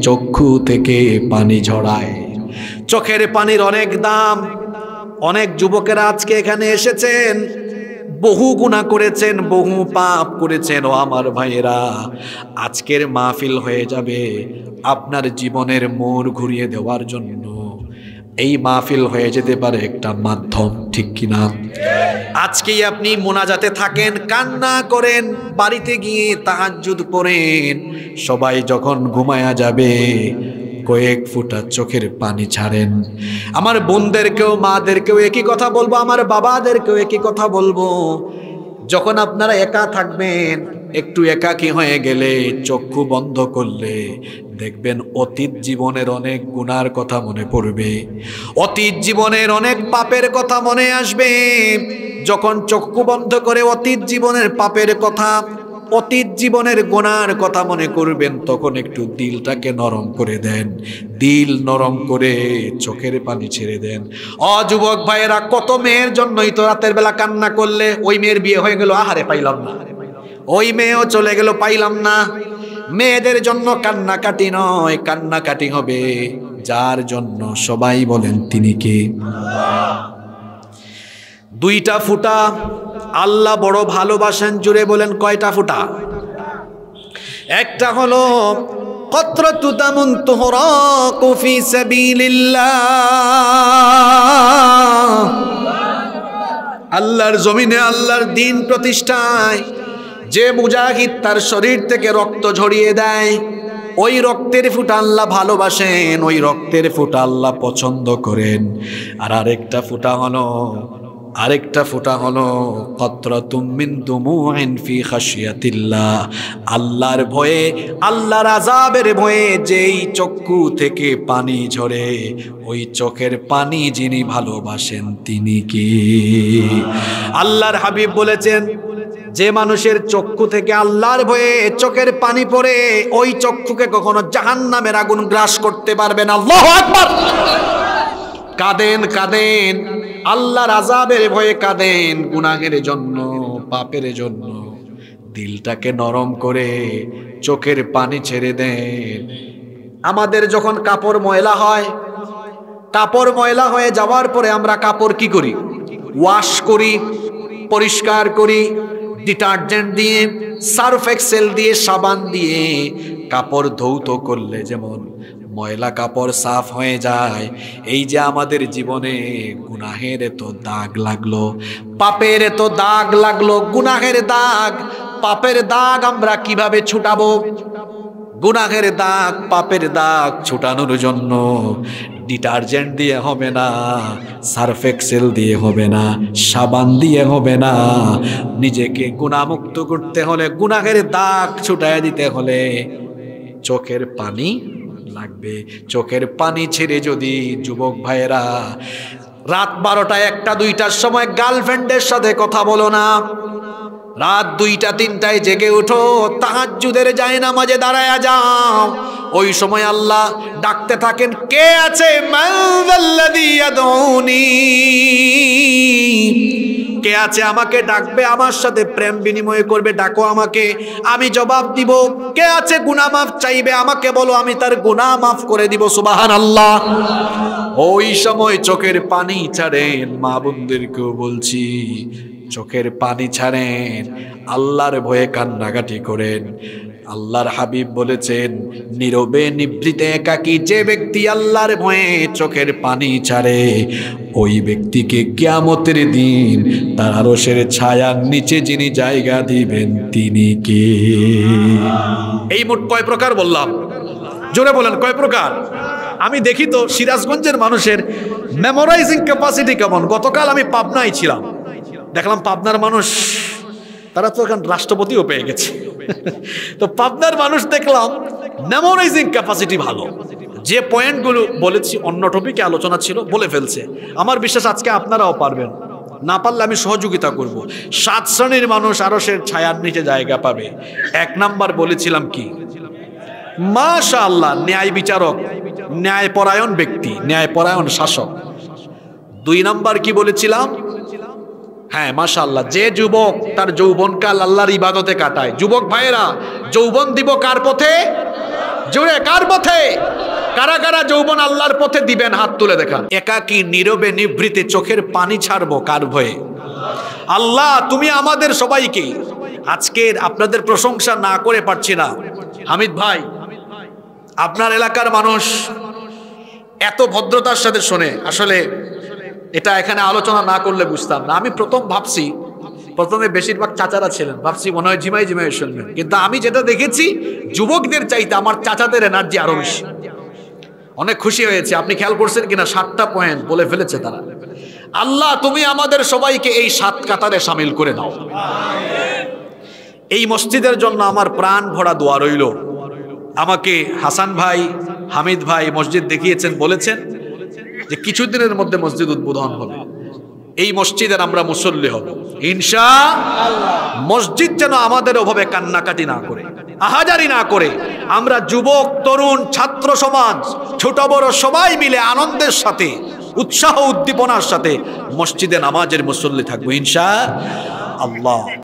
চক্ষু থেকে পানি ঝরায় চোখের পানির অনেক দাম। অনেক যুবকেরা আজকে এখানে এসেছেন। বহু গুণা করেছেন, বহু পাপ করেছেন। ও আমার ভাইয়েরা, আজকের মাহফিল হয়ে যাবে আপনার জীবনের মোড় ঘুরিয়ে দেওয়ার জন্য। এই মাহফিল হয়ে যেতে পারে একটা মাধ্যম, ঠিক কিনা আজকেই আপনি মোনাজাতে থাকেন, কান্না করেন, বাড়িতে গিয়ে তাহাজ্জুদ করেন সবাই যখন ঘুমায়া যাবে কয়েক ফুটা চোখের পানি ছাড়েন। আমার বোনদেরকেও, মাদেরকেও একই কথা বলব, আমার বাবাদেরকেও একই কথা বলব। যখন আপনারা একা থাকবেন, একটু একাকী হয়ে গেলে চক্ষু বন্ধ করলে দেখবেন অতীত জীবনের অনেক গুনার কথা মনে পড়বে। অতীত জীবনের অনেক পাপের কথা মনে আসবে। যখন চক্ষু বন্ধ করে অতীত জীবনের পাপের কথা অতীত জীবনের গোনার কথা মনে করবেন, তখন একটু দিলটাকে নরম করে দেন। দিল নরম করে চোখের পানি ছেড়ে দেন। অযুবক ভাইয়েরা, কত মেয়ের জন্যই তো রাতের বেলা কান্না করলে? ওই মেয়ের বিয়ে হয়ে গেল, আহারে পাইলাম না। ওই মেয়েও চলে গেল, পাইলাম না। মেয়েদের জন্য কান্নাকাটি নয়, কান্নাকাটি হবে। যার জন্য সবাই বলেন, তিনি কে? দুইটা ফুটা। আল্লাহ বড় ভালোবাসেন, জুড়ে বলেন কয়টা ফুটা? একটা হলো, কত্রতু দামুন তুহরাকু ফি সাবিলিল্লাহ। আল্লাহর জমিনে আল্লাহর দিন প্রতিষ্ঠায়, যে মুজাহিদ তার শরীর থেকে রক্ত ঝরিয়ে দেয়, ওই রক্তের ফুটা আল্লাহ ভালোবাসেন, ওই রক্তের ফুটা আল্লাহ পছন্দ করেন। আর আরেকটা ফুটা হলো আরেকটা ফোঁটা হলো কত্র তুমিন তুমুইন ফি খাশিয়াতিল্লাহ। আল্লাহর ভয়ে, আল্লাহর আজাবের ভয়ে যেই চক্ষু থেকে পানি ঝরে, ওই চোখের পানি যিনি ভালোবাসেন তিনি কি? আল্লাহর হাবিব বলেছেন, যে মানুষের চক্ষু থেকে আল্লাহর ভয়ে চোখের পানি পড়ে, ওই চক্ষুকে কখনো জাহান্নামের আগুন গ্রাস করতে পারবেন আল্লাহ আকবার! কাঁদেন কাঁদেন। আল্লাহর আজাবের ভয়ে কাঁদেন গুনাহের জন্য, পাপের জন্য। দিলটাকে নরম করে চোখের পানি ছেড়ে দেন। আমাদের যখন কাপড় ময়লা হয়, কাপড় ময়লা হয়ে যাওয়ার পরে আমরা কাপড় কি করি? ওয়াশ করি, পরিষ্কার করি, ডিটারজেন্ট দিয়ে, সার্ফ এক্সেল দিয়ে, সাবান দিয়ে, কাপড় ধৌত করলে যেমন ময়লা কাপড় সাফ হয়ে যায়। এই যে আমাদের জীবনে গুনাহের এত দাগ লাগল, পাপের এত দাগ লাগল, গুনাহের দাগ, পাপের দাগ আমরা কীভাবে ছুটাবো? গুনাহের দাগ, পাপের দাগ ছুটানোর জন্য ডিটারজেন্ট দিয়ে হবে না, সার্ফ এক্সেল দিয়ে হবে না, সাবান দিয়ে হবে না। নিজেকে গুণামুক্ত করতে হলে, গুনাহের দাগ ছুটায় দিতে হলে চোখের পানি লাগবে। চোখের পানি ছেড়ে যদি যুবক ভাইয়েরা, রাত বারোটা একটা দুইটার সময় গার্লফ্রেন্ডের সাথে কথা বলো না। রাত দুইটা, তিনটায় জেগে উঠো তাহাজ্জুদের যায় না মাঝে দাঁড়ায়া যাও। ওই সময় আল্লাহ ডাকতে থাকেন, কে আছে? কে আছে আমাকে ডাকবে? আমার সাথে প্রেম বিনিময় করবে, ডাকো আমাকে। আমি জবাব দিব, কে আছে? গুনাহ মাফ চাইবে আমাকে, বলো, আমি তার গুনাহ মাফ করে দিব। সুবাহান আল্লাহ ওই সময় চোখের পানি ছাড়েন মা বোনদেরকেও বলছি চোখের পানি ছাড়েন, আল্লাহর ভয়ে কান্নাকাটি করেন। আল্লাহর হাবিব বলেছেন, নীরবে নিবৃতে একাকী যে ব্যক্তি আল্লাহর ভয়ে চোখের পানি ছাড়ে, ওই ব্যক্তিকে কিয়ামতের দিন তার আরশের ছায়ার নিচে যিনি জায়গা দিবেন, তিনি কে? এই মোট কয় প্রকার বললাম? জোরে বলেন, কয় প্রকার? আমি দেখি তো সিরাজগঞ্জের মানুষের মেমোরাইজিং ক্যাপাসিটি কেমন? গতকাল আমি পাবনায় ছিলাম। দেখলাম পাবনার মানুষ, তারা তো এখন রাষ্ট্রপতিও পেয়ে গেছে। তো পাবনার মানুষ দেখলাম মেমোরাইজিং ক্যাপাসিটি ভালো। যে পয়েন্টগুলো বলেছি, অন্য টপিকে আলোচনা ছিল, বলে ফেলছে। আমার বিশ্বাস আজকে আপনারাও পারবেন। না পারলে আমি সহযোগিতা করব। সাত শ্রেণির মানুষ আরসের ছায়ার নিচে জায়গা পাবে। এক নাম্বার বলেছিলাম কি? মাশা আল্লাহ ন্যায় বিচারক, ন্যায়পরায়ণ ব্যক্তি, ন্যায়পরায়ণ শাসক। দুই নাম্বার কি বলেছিলাম? হ্যাঁ মাশাল্লাহ যে যুবক তার যৌবনকাল আল্লাহর ইবাদতে কাটায়। যুবক ভাইয়েরা, যৌবন দিব কার পথে? জুড়ে কার পথে? কারা কারা যৌবন আল্লাহর পথে দিবেন, হাত তুলে দেখান। একাকী, নীরবে, নিভৃতে চোখের পানি ছাড়বো কার ভয়ে? আল্লাহ, তুমি আমাদের সবাইকে, আজকের আপনাদের প্রশংসা না করে পারছি না। হামিদ ভাই, আপনার এলাকার মানুষ এত ভদ্রতার সাথে শোনে। আসলে এটা এখানে আলোচনা না করলে বুঝতাম না। আমি প্রথম ভাবছি, প্রথমে বেশিরভাগ চাচারা ছিলেন। ভাবছি মনে হয় জিমাই ঝিমাই শুনবেন কিন্তু আমি যেটা দেখেছি, যুবকদের চাইতে আমার চাচাদের এনার্জি আরও বেশি। অনেক খুশি হয়েছে। আপনি খেয়াল করছেন কিনা? সাতটা পয়েন্ট বলে ফেলেছে তারা। আল্লাহ, তুমি আমাদের সবাইকে এই সাত কাতারে সামিল করে দাও এই মসজিদের জন্য আমার প্রাণ ভরা দোয়া রইল। আমাকে হাসান ভাই, হামিদ ভাই মসজিদ দেখিয়েছেন, বলেছেন যে কিছুদিনের মধ্যে মসজিদ উদ্বোধন হবে। এই মসজিদের আমরা মুসল্লি হব। ইনশা মসজিদ যেন আমাদের ওভাবে কান্নাকাটি না করে, আহাজারি না করে। আমরা যুবক, তরুণ, ছাত্র সমাজ, ছোট, বড় সবাই মিলে আনন্দের সাথে, উৎসাহ, উদ্দীপনার সাথে মসজিদে নামাজের মুসল্লি থাকব। ইনশা আল্লাহ।